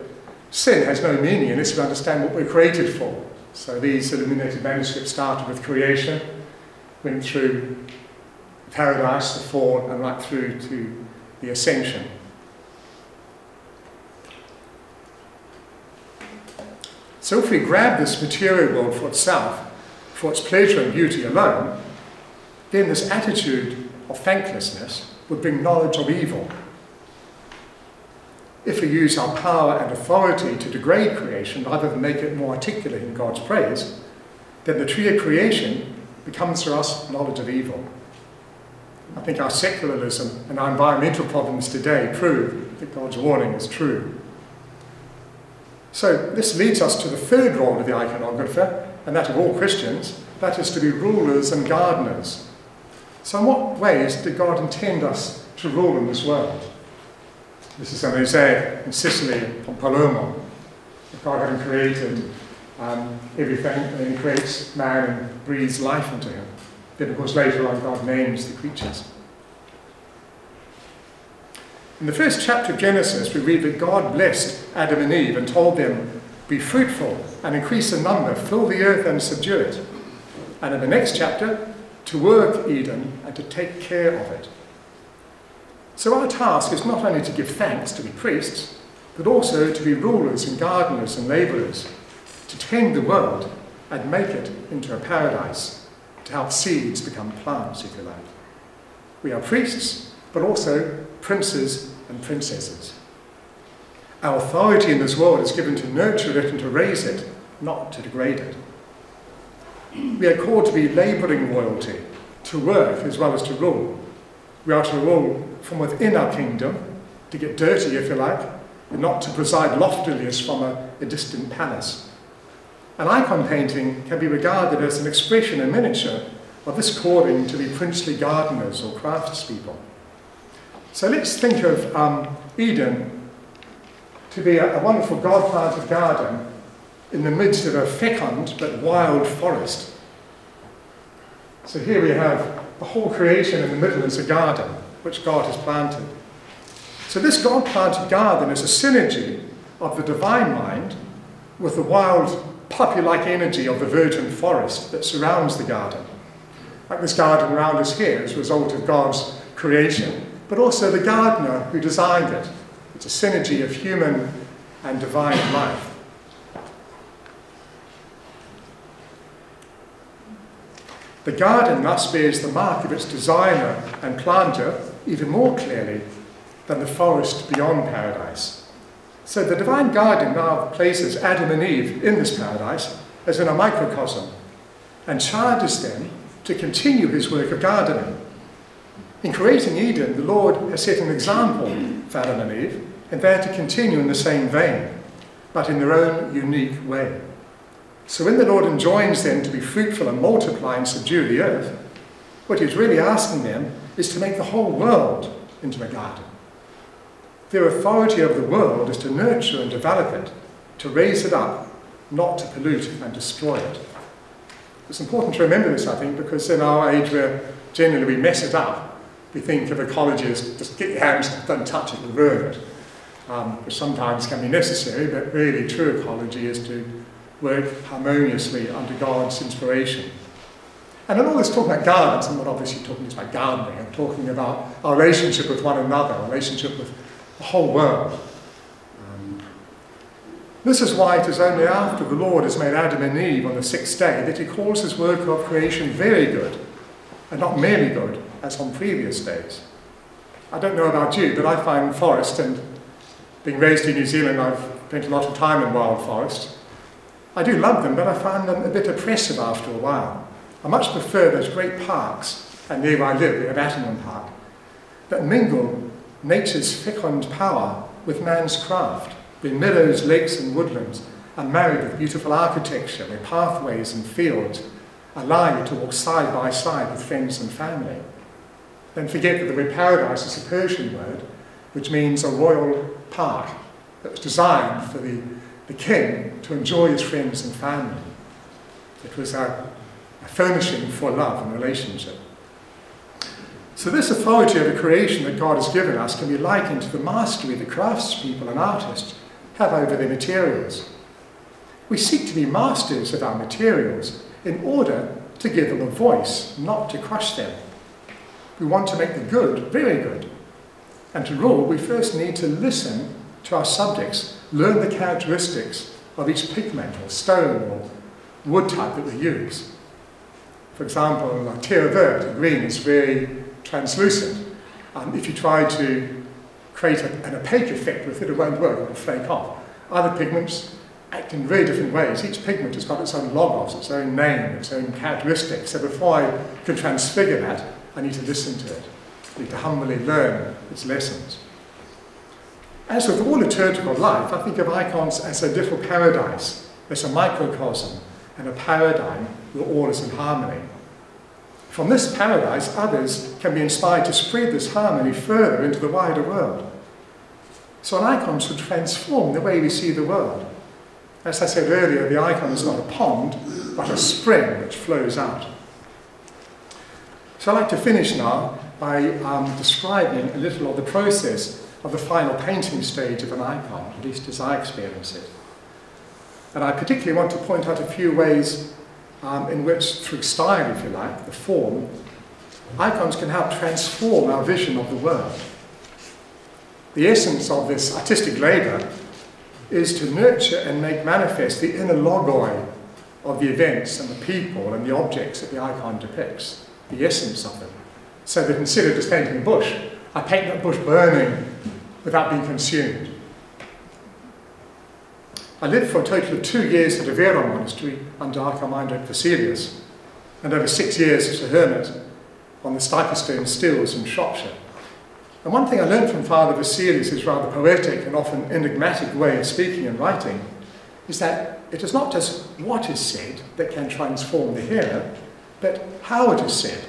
sin has no meaning unless we understand what we're created for. So these illuminated manuscripts started with creation, went through paradise, the fall, and right through to the ascension. So if we grab this material world for itself, for its pleasure and beauty alone, then this attitude of thanklessness would bring knowledge of evil. If we use our power and authority to degrade creation rather than make it more articulate in God's praise, then the tree of creation becomes for us knowledge of evil. I think our secularism and our environmental problems today prove that God's warning is true. So this leads us to the third role of the iconographer, and that of all Christians, that is to be rulers and gardeners. So in what ways did God intend us to rule in this world? This is something say in Sicily, Palermo. God having created um, everything, and then he creates man and breathes life into him. Then of course later on God names the creatures. In the first chapter of Genesis, we read that God blessed Adam and Eve and told them, Be fruitful and increase in number, fill the earth and subdue it. And in the next chapter, to work Eden and to take care of it. So our task is not only to give thanks to be priests, but also to be rulers and gardeners and labourers, to tend the world and make it into a paradise, to help seeds become plants, if you like. We are priests, but also princes and princesses. Our authority in this world is given to nurture it and to raise it, not to degrade it. We are called to be labouring royalty, to work as well as to rule. We are to rule from within our kingdom, to get dirty, if you like, and not to preside loftily as from a, a distant palace. An icon painting can be regarded as an expression in miniature of this calling to be princely gardeners or craftspeople. So let's think of um, Eden to be a, a wonderful God-planted garden in the midst of a fecund but wild forest. So here we have the whole creation in the middle is a garden which God has planted. So this God-planted garden is a synergy of the divine mind with the wild puppy-like energy of the virgin forest that surrounds the garden. Like this garden around us here is a result of God's creation, but also the gardener who designed it. It's a synergy of human and divine life. The garden thus bears the mark of its designer and planter even more clearly than the forest beyond paradise. So the divine garden now places Adam and Eve in this paradise as in a microcosm and charges them to continue his work of gardening. In creating Eden, the Lord has set an example for Adam and Eve, and they are to continue in the same vein, but in their own unique way. So when the Lord enjoins them to be fruitful and multiply and subdue the earth, what he's really asking them is to make the whole world into a garden. Their authority over the world is to nurture and develop it, to raise it up, not to pollute and destroy it. It's important to remember this, I think, because in our age where generally we mess it up, we think of ecology as just get your hands, don't touch it, and ruin it. Um, which sometimes can be necessary, but really true ecology is to work harmoniously under God's inspiration. And all this talking about gardens, I'm not obviously talking just about gardening, I'm talking about our relationship with one another, our relationship with the whole world. Um, this is why it is only after the Lord has made Adam and Eve on the sixth day that he calls his work of creation very good, and not merely good, as on previous days. I don't know about you, but I find forest, and being raised in New Zealand, I've spent a lot of time in wild forests, I do love them, but I find them a bit oppressive after a while. I much prefer those great parks, and near where I live, we have Park, that mingle nature's fecund power with man's craft, where meadows, lakes and woodlands and married with beautiful architecture, where pathways and fields allow you to walk side by side with friends and family. Don't forget that the word paradise is a Persian word, which means a royal park that was designed for the the king to enjoy his friends and family. It was a, a furnishing for love and relationship. So this authority over creation that God has given us can be likened to the mastery that craftspeople and artists have over their materials. We seek to be masters of our materials in order to give them a voice, not to crush them. We want to make the good very good. And to rule, we first need to listen to our subjects learn the characteristics of each pigment or stone or wood type that we use. For example, like terre verte, green, is very translucent. Um, if you try to create a, an opaque effect with it, it won't work, it will flake off. Other pigments act in very different ways. Each pigment has got its own logos, its own name, its own characteristics. So before I can transfigure that, I need to listen to it. I need to humbly learn its lessons. As with all liturgical life, I think of icons as a little paradise, as a microcosm and a paradigm where all is in harmony. From this paradise, others can be inspired to spread this harmony further into the wider world. So an icon should transform the way we see the world. As I said earlier, the icon is not a pond, but a spring which flows out. So I'd like to finish now by um, describing a little of the process of the final painting stage of an icon, at least as I experience it. And I particularly want to point out a few ways um, in which, through style, if you like, the form, icons can help transform our vision of the world. The essence of this artistic labour is to nurture and make manifest the inner logoi of the events and the people and the objects that the icon depicts, the essence of them. So that instead of just painting a bush, I paint that bush burning without being consumed. I lived for a total of two years at a Iviron monastery under Archimandrite Vasilius, and over six years as a hermit on the Stone Stills in Shropshire. And one thing I learned from Father Vasilius' rather poetic and often enigmatic way of speaking and writing is that it is not just what is said that can transform the hearer, but how it is said.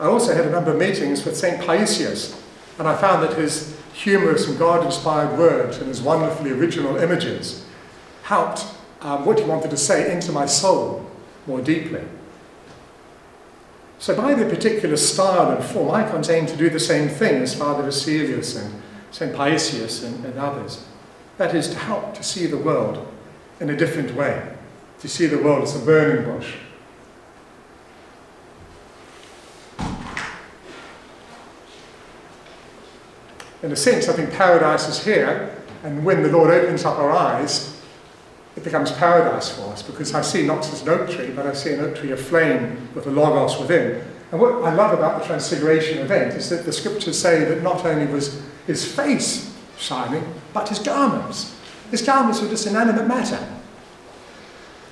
I also had a number of meetings with St. Paisius, And I found that his humorous and God-inspired words and his wonderfully original images helped um, what he wanted to say into my soul more deeply. So by their particular style and form, icons aim to do the same thing as Father Vasilius and St. Paisius and, and others. That is, to help to see the world in a different way, to see the world as a burning bush. In a sense, I think paradise is here, and when the Lord opens up our eyes, it becomes paradise for us because I see not just an oak tree, but I see an oak tree aflame with the Logos within. And what I love about the Transfiguration event is that the scriptures say that not only was his face shining, but his garments. His garments were just inanimate matter.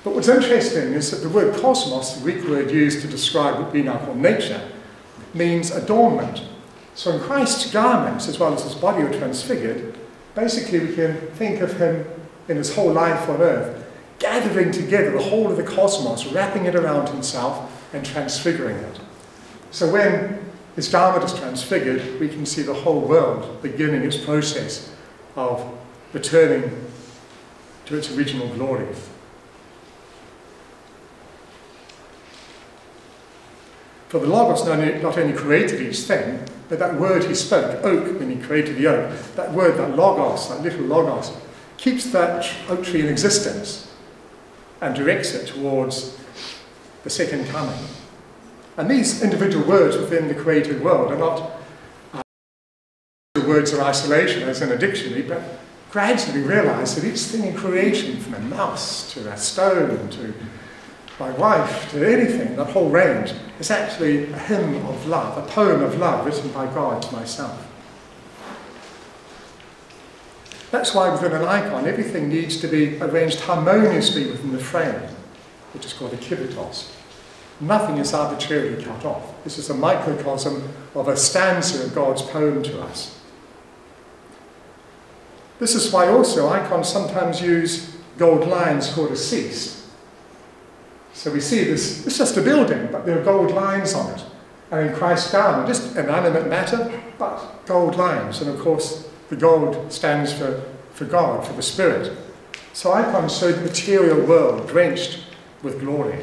But what's interesting is that the word cosmos, the Greek word used to describe what we now call nature, means adornment. So in Christ's garments, as well as his body were transfigured, basically we can think of him in his whole life on earth, gathering together the whole of the cosmos, wrapping it around himself and transfiguring it. So when his garment is transfigured, we can see the whole world beginning its process of returning to its original glory. For the Logos not only, created each thing, but that word he spoke, oak, when he created the oak, that word, that Logos, that little Logos, keeps that oak tree in existence and directs it towards the second coming. And these individual words within the created world are not uh, words of isolation as in a dictionary, but gradually realize that each thing in creation, from a mouse to a stone to my wife to anything, that whole range, is actually a hymn of love, a poem of love written by God to myself. That's why within an icon, everything needs to be arranged harmoniously within the frame, which is called a kibitos. Nothing is arbitrarily cut off. This is a microcosm of a stanza of God's poem to us. This is why also icons sometimes use gold lines called assist. So we see this, it's just a building, but there are gold lines on it. And in Christ's garment, just inanimate matter, but gold lines. And of course, the gold stands for, for God, for the Spirit. So icons show the material world drenched with glory,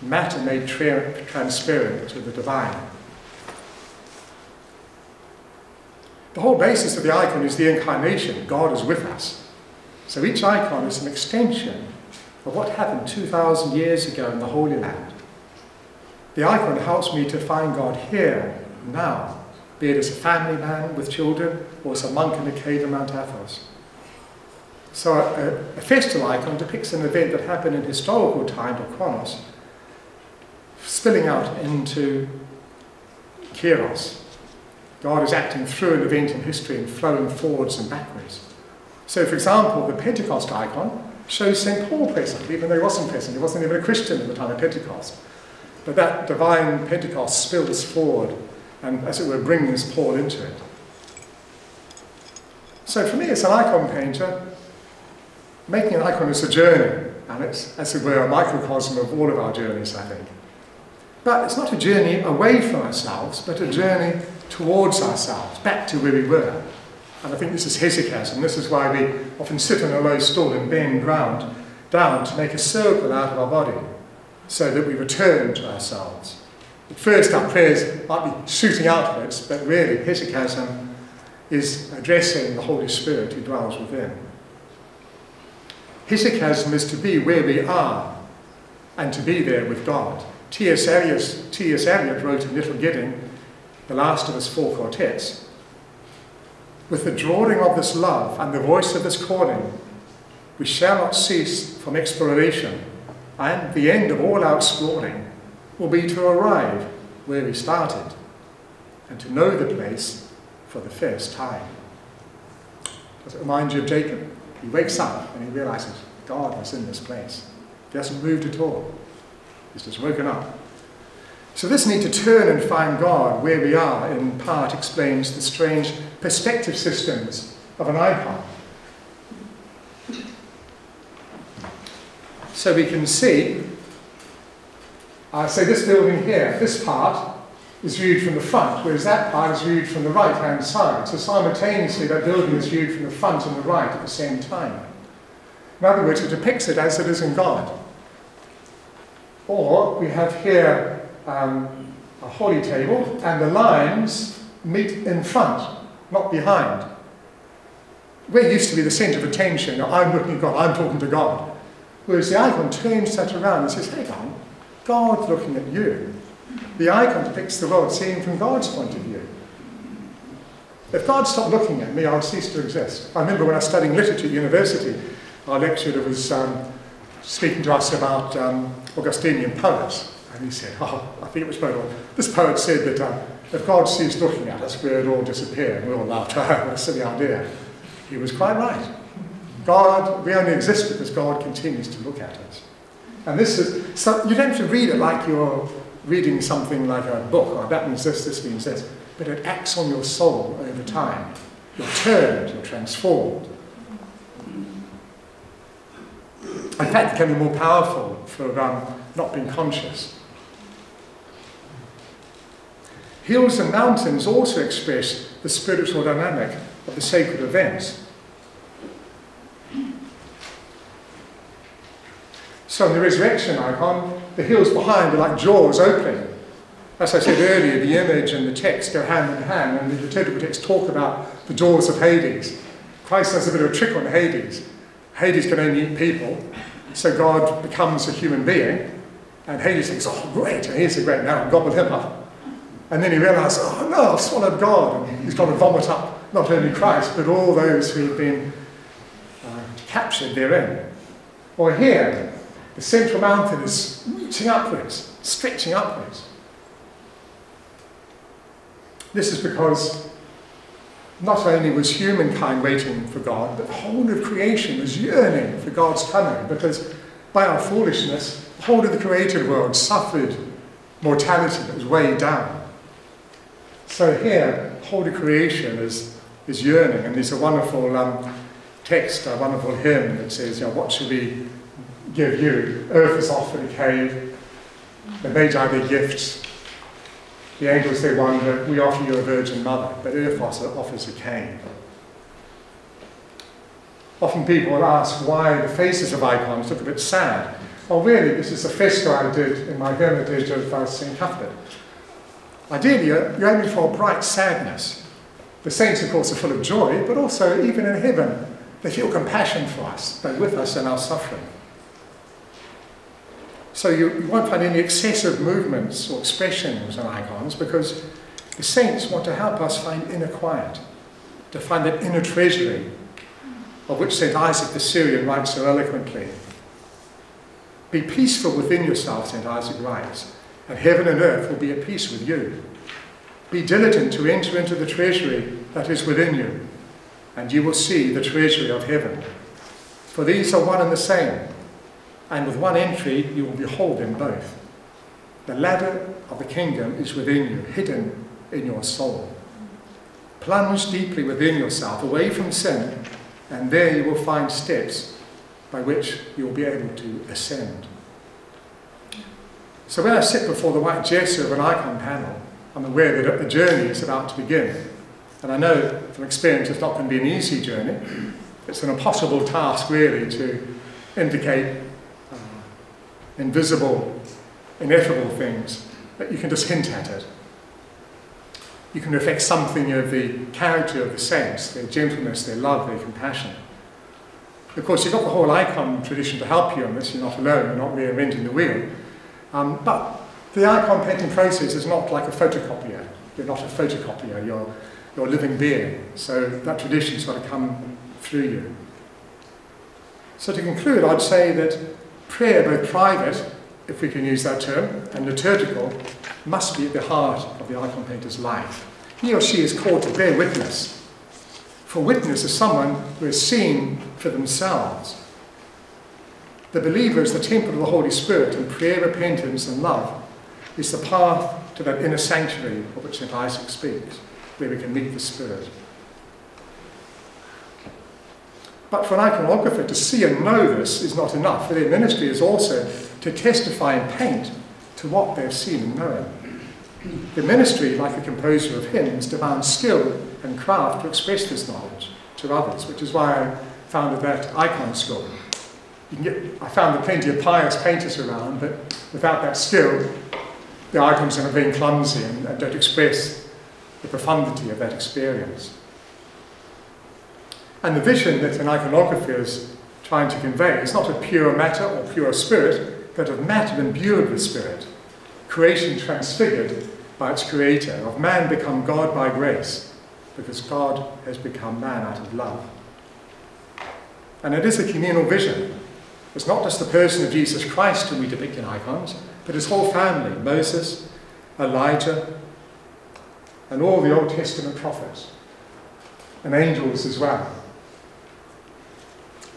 matter made tra transparent to the divine. The whole basis of the icon is the incarnation. God is with us. So each icon is an extension of what happened 2,000 years ago in the Holy Land. The icon helps me to find God here, now, be it as a family man with children or as a monk in a cave in Mount Athos. So a, a, icon depicts an event that happened in historical time or chronos, spilling out into kairos. God is acting through an event in history and flowing forwards and backwards. So, for example, the Pentecost icon shows St. Paul present, even though he wasn't present. He wasn't even a Christian at the time of Pentecost. But that divine Pentecost spills forward and, as it were, brings Paul into it. So for me, as an icon painter, making an icon is a journey, and it's, as it were, a microcosm of all of our journeys, I think. But it's not a journey away from ourselves, but a journey towards ourselves, back to where we were. And I think this is hesychasm, this is why we often sit on a low stool and bend round down to make a circle out of our body, so that we return to ourselves. At first, our prayers might be shooting outwards, but really, hesychasm is addressing the Holy Spirit who dwells within. Hesychasm is to be where we are and to be there with God. T.S. Eliot wrote in Little Gidding, the last of his four quartets, with the drawing of this love and the voice of this calling, we shall not cease from exploration, and the end of all our exploring will be to arrive where we started and to know the place for the first time. Does it remind you of Jacob? He wakes up and he realizes God was in this place. He hasn't moved at all. He's just woken up. So this need to turn and find God where we are in part explains the strange perspective systems of an icon. So we can see, I say this building here, this part is viewed from the front, whereas that part is viewed from the right-hand side. So simultaneously, that building is viewed from the front and the right at the same time. In other words, it depicts it as it is in God. Or we have here um, a holy table, and the lines meet in front, not behind. Where used to be the centre of attention, I'm looking at God, I'm talking to God. Whereas the icon turns that around and says, hang on, God's looking at you. The icon depicts the world seen from God's point of view. If God stopped looking at me, I'll cease to exist. I remember when I was studying literature at university, our lecturer was um, speaking to us about um, Augustinian poets. And he said, oh, I think it was Plato. This poet said that uh, if God ceased looking at us, we'd all disappear. And we all laughed, oh, what a silly idea. He was quite right. God, we only exist because God continues to look at us. And this is, so you don't have to read it like you're reading something like a book, or that means this, this means this, but it acts on your soul over time. You're turned, you're transformed. In fact, it can be more powerful for um, not being conscious. Hills and mountains also express the spiritual dynamic of the sacred events. So in the resurrection icon, the hills behind are like jaws opening. As I said earlier, the image and the text go hand in hand, and the liturgical texts talk about the jaws of Hades. Christ does a bit of a trick on Hades. Hades can only eat people, so God becomes a human being, and Hades thinks, oh great, he's a great man, gobble him up. And then he realizes, oh no, I've swallowed God, and he's got to vomit up not only Christ, but all those who've been uh, captured therein. Or here, the central mountain is reaching upwards, stretching upwards. This is because not only was humankind waiting for God, but the whole of creation was yearning for God's coming, because by our foolishness, the whole of the created world suffered mortality that was way down. So here, whole creation is, is yearning, and there's a wonderful um, text, a wonderful hymn that says, you know, what should we give you? Earth is offered a cave, the Magi their gifts, the angels they wonder, we offer you a virgin mother, but earth offers a cave. Often people will ask why the faces of icons look a bit sad. Well, really, this is a fresco I did in my hermitage of uh, St. Cuthbert. Ideally, you're, aiming for a bright sadness. The saints, of course, are full of joy, but also, even in heaven, they feel compassion for us. They're with us in our suffering. So you, you won't find any excessive movements or expressions in icons because the saints want to help us find inner quiet, to find that inner treasury of which St. Isaac the Syrian writes so eloquently. Be peaceful within yourself, St. Isaac writes, and heaven and earth will be at peace with you. Be diligent to enter into the treasury that is within you, and you will see the treasury of heaven. For these are one and the same, and with one entry you will behold them both. The ladder of the kingdom is within you, hidden in your soul. Plunge deeply within yourself, away from sin, and there you will find steps by which you will be able to ascend. So when I sit before the white gesso of an icon panel, I'm aware that the journey is about to begin. And I know from experience it's not going to be an easy journey. It's an impossible task, really, to indicate uh, invisible, ineffable things, but you can just hint at it. You can reflect something of the character of the saints, their gentleness, their love, their compassion. Of course, you've got the whole icon tradition to help you on this. You're not alone, you're not reinventing the wheel. Um, but the icon painting process is not like a photocopier. You're not a photocopier, you're, you're a living being. So that tradition's got to come through you. So to conclude, I'd say that Prayer, both private, if we can use that term, and liturgical, must be at the heart of the icon painter's life. He or she is called to bear witness. For witness is someone who is seen for themselves. The believer is the temple of the Holy Spirit, and prayer, repentance, and love is the path to that inner sanctuary of which St. Isaac speaks, where we can meet the Spirit. But for an iconographer to see and know this is not enough. Their ministry is also to testify and paint to what they've seen and known. The ministry, like a composer of hymns, demands skill and craft to express this knowledge to others, which is why I founded that icon school. Get, I found plenty of pious painters around, but without that skill, the icons are being clumsy and, and don't express the profundity of that experience. And the vision that an iconographer is trying to convey is not of pure matter or pure spirit, but of matter imbued with spirit, creation transfigured by its creator, of man become God by grace, because God has become man out of love. And it is a communal vision. It's not just the person of Jesus Christ whom we depict in icons, but his whole family Moses, Elijah, and all the Old Testament prophets, and angels as well.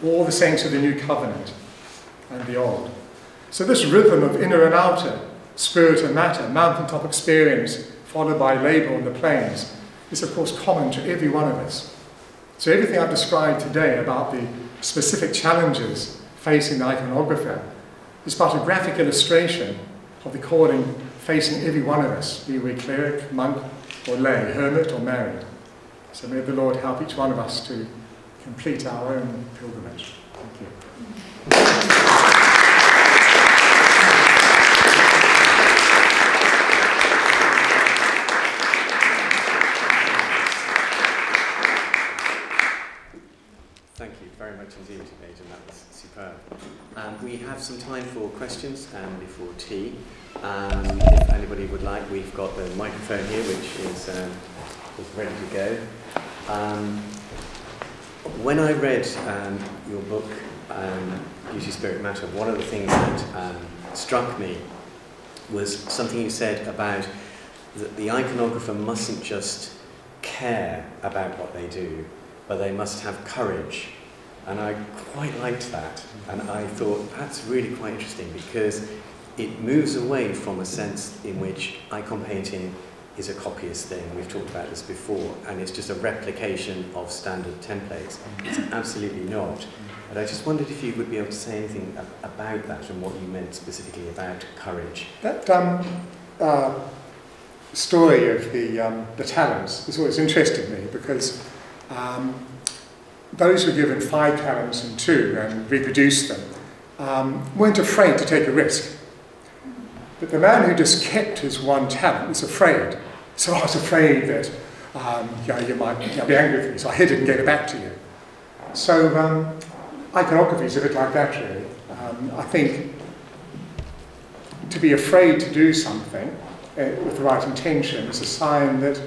All the saints of the New Covenant and the Old. So, this rhythm of inner and outer, spirit and matter, mountaintop experience, followed by labour on the plains, is of course common to every one of us. So, everything I've described today about the specific challenges facing the iconographer is but a graphic illustration of the calling facing every one of us, be we cleric, monk, or lay, hermit or married. So may the Lord help each one of us to complete our own pilgrimage. Thank you.
much indeed, Aidan. That. Um, we have some time for questions um, before tea. Um, if anybody would like, we've got the microphone here, which is, um, is ready to go. Um, when I read um, your book, Beauty, Spirit, Matter, one of the things that struck me was something you said about that the iconographer mustn't just care about what they do, but they must have courage and I quite liked that. And I thought that's really quite interesting because it moves away from a sense in which icon painting is a copyist thing. We've talked about this before, and it's just a replication of standard templates. It's absolutely not. But I just wondered if you would be able to say anything about that and what you meant specifically about courage.
That um, uh, story of the, um, the talents has always interested me because um, those who were given five talents and two and reproduced them um, weren't afraid to take a risk. But the man who just kept his one talent was afraid. So I was afraid that um, you, know, you might you know, be angry with me, so I hid it and gave it back to you. So um, iconography is a bit like that, really. Um, I think to be afraid to do something uh, with the right intention is a sign that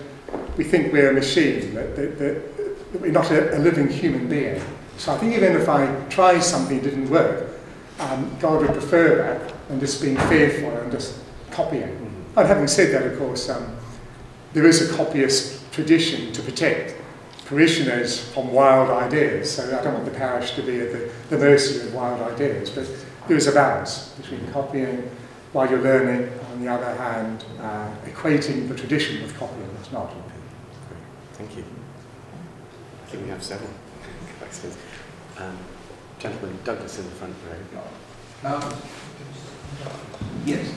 we think we're a machine, that, that, that we're not a, a, living human being. So I think even if I try something that didn't work, um, God would prefer that than just being fearful and just copying. Mm-hmm. And having said that, of course, um, there is a copyist tradition to protect parishioners from wild ideas. So I don't want the parish to be at the, the mercy of wild ideas, but there is a balance between copying while you're learning, on the other hand, uh, equating the tradition with copying. It's not.
Thank you. I think we have several questions. Um, gentleman, Douglas in the front row. Um,
yes,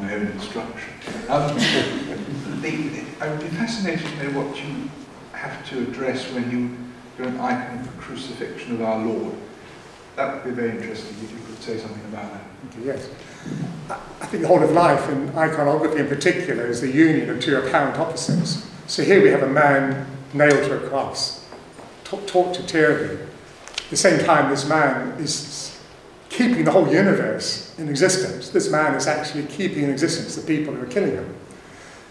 my own instruction. Um, the, I would be fascinated to know what you have to address when you are an icon of the crucifixion of our Lord. That would be very interesting if you could say something about that.
Yes. I think the whole of life, and iconography in particular, is the union of two apparent opposites. So here we have a man nailed to a cross, tortured terribly. At the same time, this man is keeping the whole universe in existence. This man is actually keeping in existence the people who are killing him.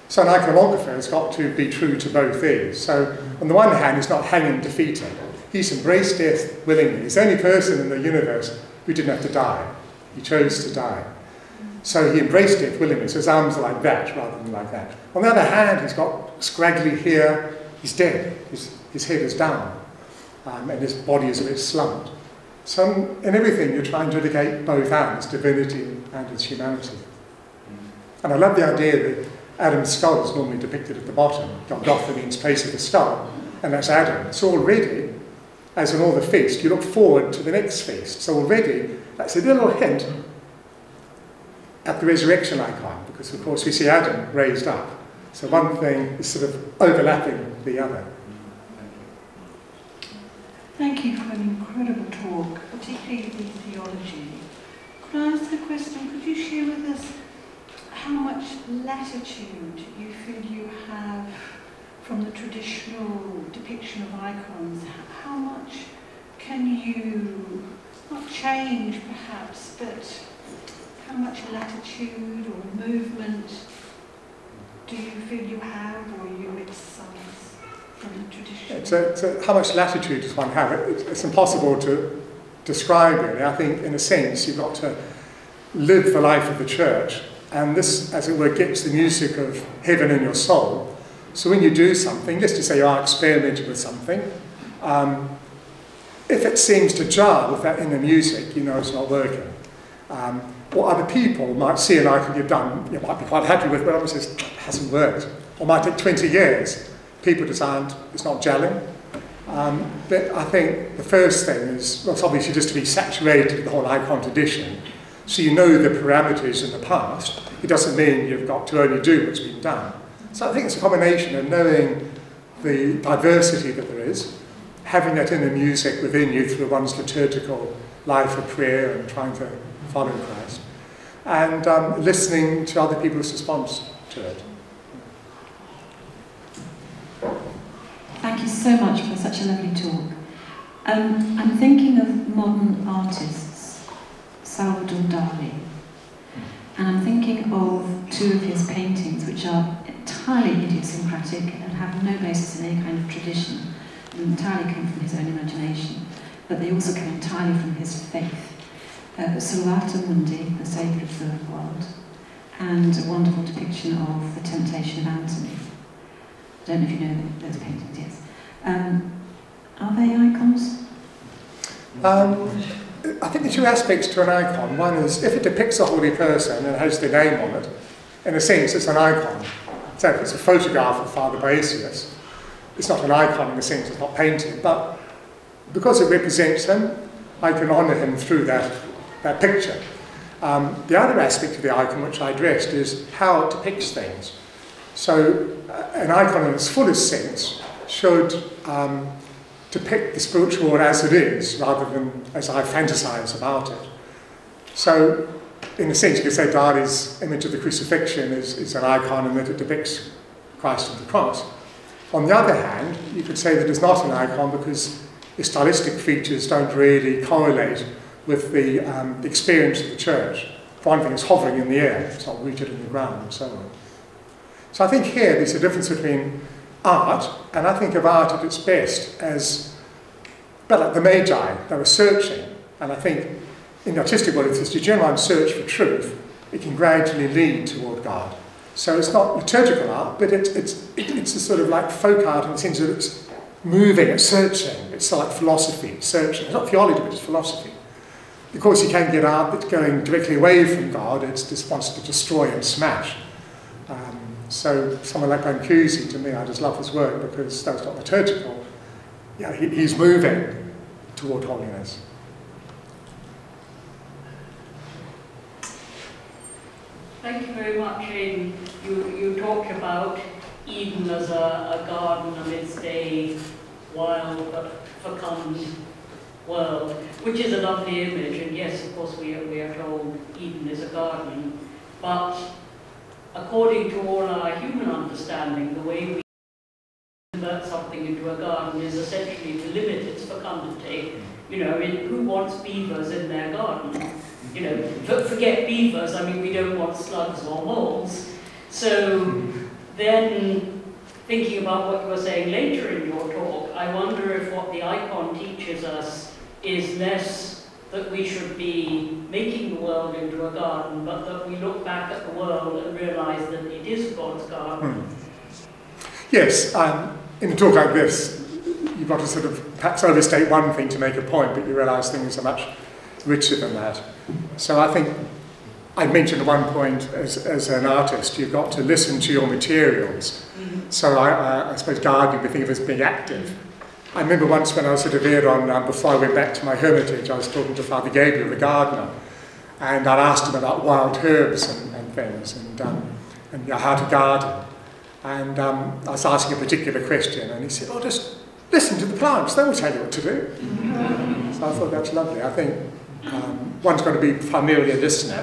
So an iconographer has got to be true to both these. So on the one hand, he's not hanging defeated. He's embraced death willingly. He's the only person in the universe who didn't have to die. He chose to die. So he embraced death willingly. So his arms are like that rather than like that. On the other hand, he's got scraggly hair, he's dead. His, his head is down, um, and his body is a bit slumped. So in everything, you're trying to indicate both ends, divinity and his humanity. And I love the idea that Adam's skull is normally depicted at the bottom. Golgotha means place of the skull, and that's Adam. So already, as in all the feast, you look forward to the next feast. So already, that's a little hint at the resurrection icon, because of course we see Adam raised up. So one thing is sort of overlapping the other.
Thank you for an incredible talk, particularly the theology. Could I ask a question? Could you share with us how much latitude you feel you have from the traditional depiction of icons? How much can you, not change perhaps, but how much latitude or movement do you feel you have or you exercise from the tradition?
So, so how much latitude does one have? It, it's impossible to describe really. I think in a sense you've got to live the life of the church and this, as it were, gets the music of heaven in your soul. So when you do something, let's just say you are experimenting with something, um, if it seems to jar with that inner music, you know it's not working. Um, what other people might see an icon you've done, you might be quite happy with, but obviously it hasn't worked. Or might take 20 years. People aren't, it's not gelling. Um, but I think the first thing is, well, it's obviously just to be saturated with the whole icon tradition. So you know the parameters in the past. It doesn't mean you've got to only do what's been done. So I think it's a combination of knowing the diversity that there is, having that inner music within you through one's liturgical life of prayer and trying to follow Christ, and um, listening to other people's response to it.
Thank you so much for such a lovely talk. Um, I'm thinking of modern artists, Salvador Dali, and I'm thinking of two of his paintings which are entirely idiosyncratic and have no basis in any kind of tradition, and entirely come from his own imagination, but they also come entirely from his faith. Uh, Mundi, the Saviour of the World, and a wonderful depiction of the temptation of Antony. I don't know if you know those paintings, yes. Um, are they icons?
Um, I think the two aspects to an icon. One is if it depicts a holy person and has their name on it, in a sense it's an icon. So if it's a photograph of Father Paisios, it's not an icon in the sense it's not painted, but because it represents him, I can honour him through that, that picture. Um, the other aspect of the icon which I addressed is how it depicts things. So uh, an icon in its fullest sense should um, depict the spiritual world as it is, rather than as I fantasize about it. So, in a sense, you could say Dali's image of the crucifixion is, is an icon in that it depicts Christ on the cross. On the other hand, you could say that it's not an icon because the stylistic features don't really correlate with the, um, experience of the church. One thing, it's hovering in the air, it's not rooted in the ground, and so on. So I think here there's a difference between art, and I think of art at its best as, but like the Magi, they were searching, and I think in the artistic world, if there's a genuine search for truth, it can gradually lead toward God. So it's not liturgical art, but it's, it's, it's a sort of like folk art in the sense that it's moving, it's searching, it's like philosophy, it's searching. It's not theology, but it's philosophy. Of course, you can get out, that's going directly away from God, it just wants to destroy and smash. Um, so someone like Brancusi, to me, I just love his work because that's not liturgical. Yeah, he, he's moving toward holiness.
Thank you very much. In you, you talked about Eden as a, a garden amidst a wild but fecund world, which is a lovely image. And yes, of course, we are, we are told Eden is a garden. But according to all our human understanding, the way we convert something into a garden is essentially to limit its fecundity. You know, I mean, who wants beavers in their garden? You know, forget beavers, I mean, we don't want slugs or moles. So then, thinking about what you were saying later in your talk, I wonder if what the icon teaches us is less that we should be making the world into a garden, but that we look back at the world and realize that it is God's garden.
Hmm. Yes, um, in a talk like this, you've got to sort of perhaps overstate one thing to make a point, but you realise things are much richer than that. So I think I mentioned at one point as, as an artist, you've got to listen to your materials. Mm-hmm. So I, I, I, suppose gardening we think of as being active. I remember once when I was at Iviron, um, before I went back to my hermitage, I was talking to Father Gabriel, the gardener, and I asked him about wild herbs and, and things, and, um, and you know, how to garden. And um, I was asking a particular question, and he said, "Oh, just listen to the plants; they will tell you what to do." so I thought that's lovely. I think um, one's got to be primarily a listener,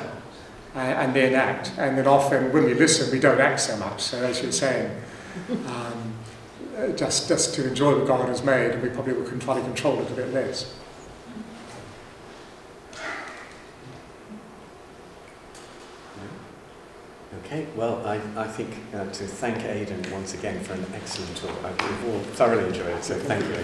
uh, and then act. And then often when we listen, we don't act so much. So as you're saying, um, uh, just, just to enjoy what God has made, and we probably would try to control it a bit less.
Okay, well, I, I think uh, to thank Aidan once again for an excellent talk. I've all thoroughly enjoyed it, so thank you.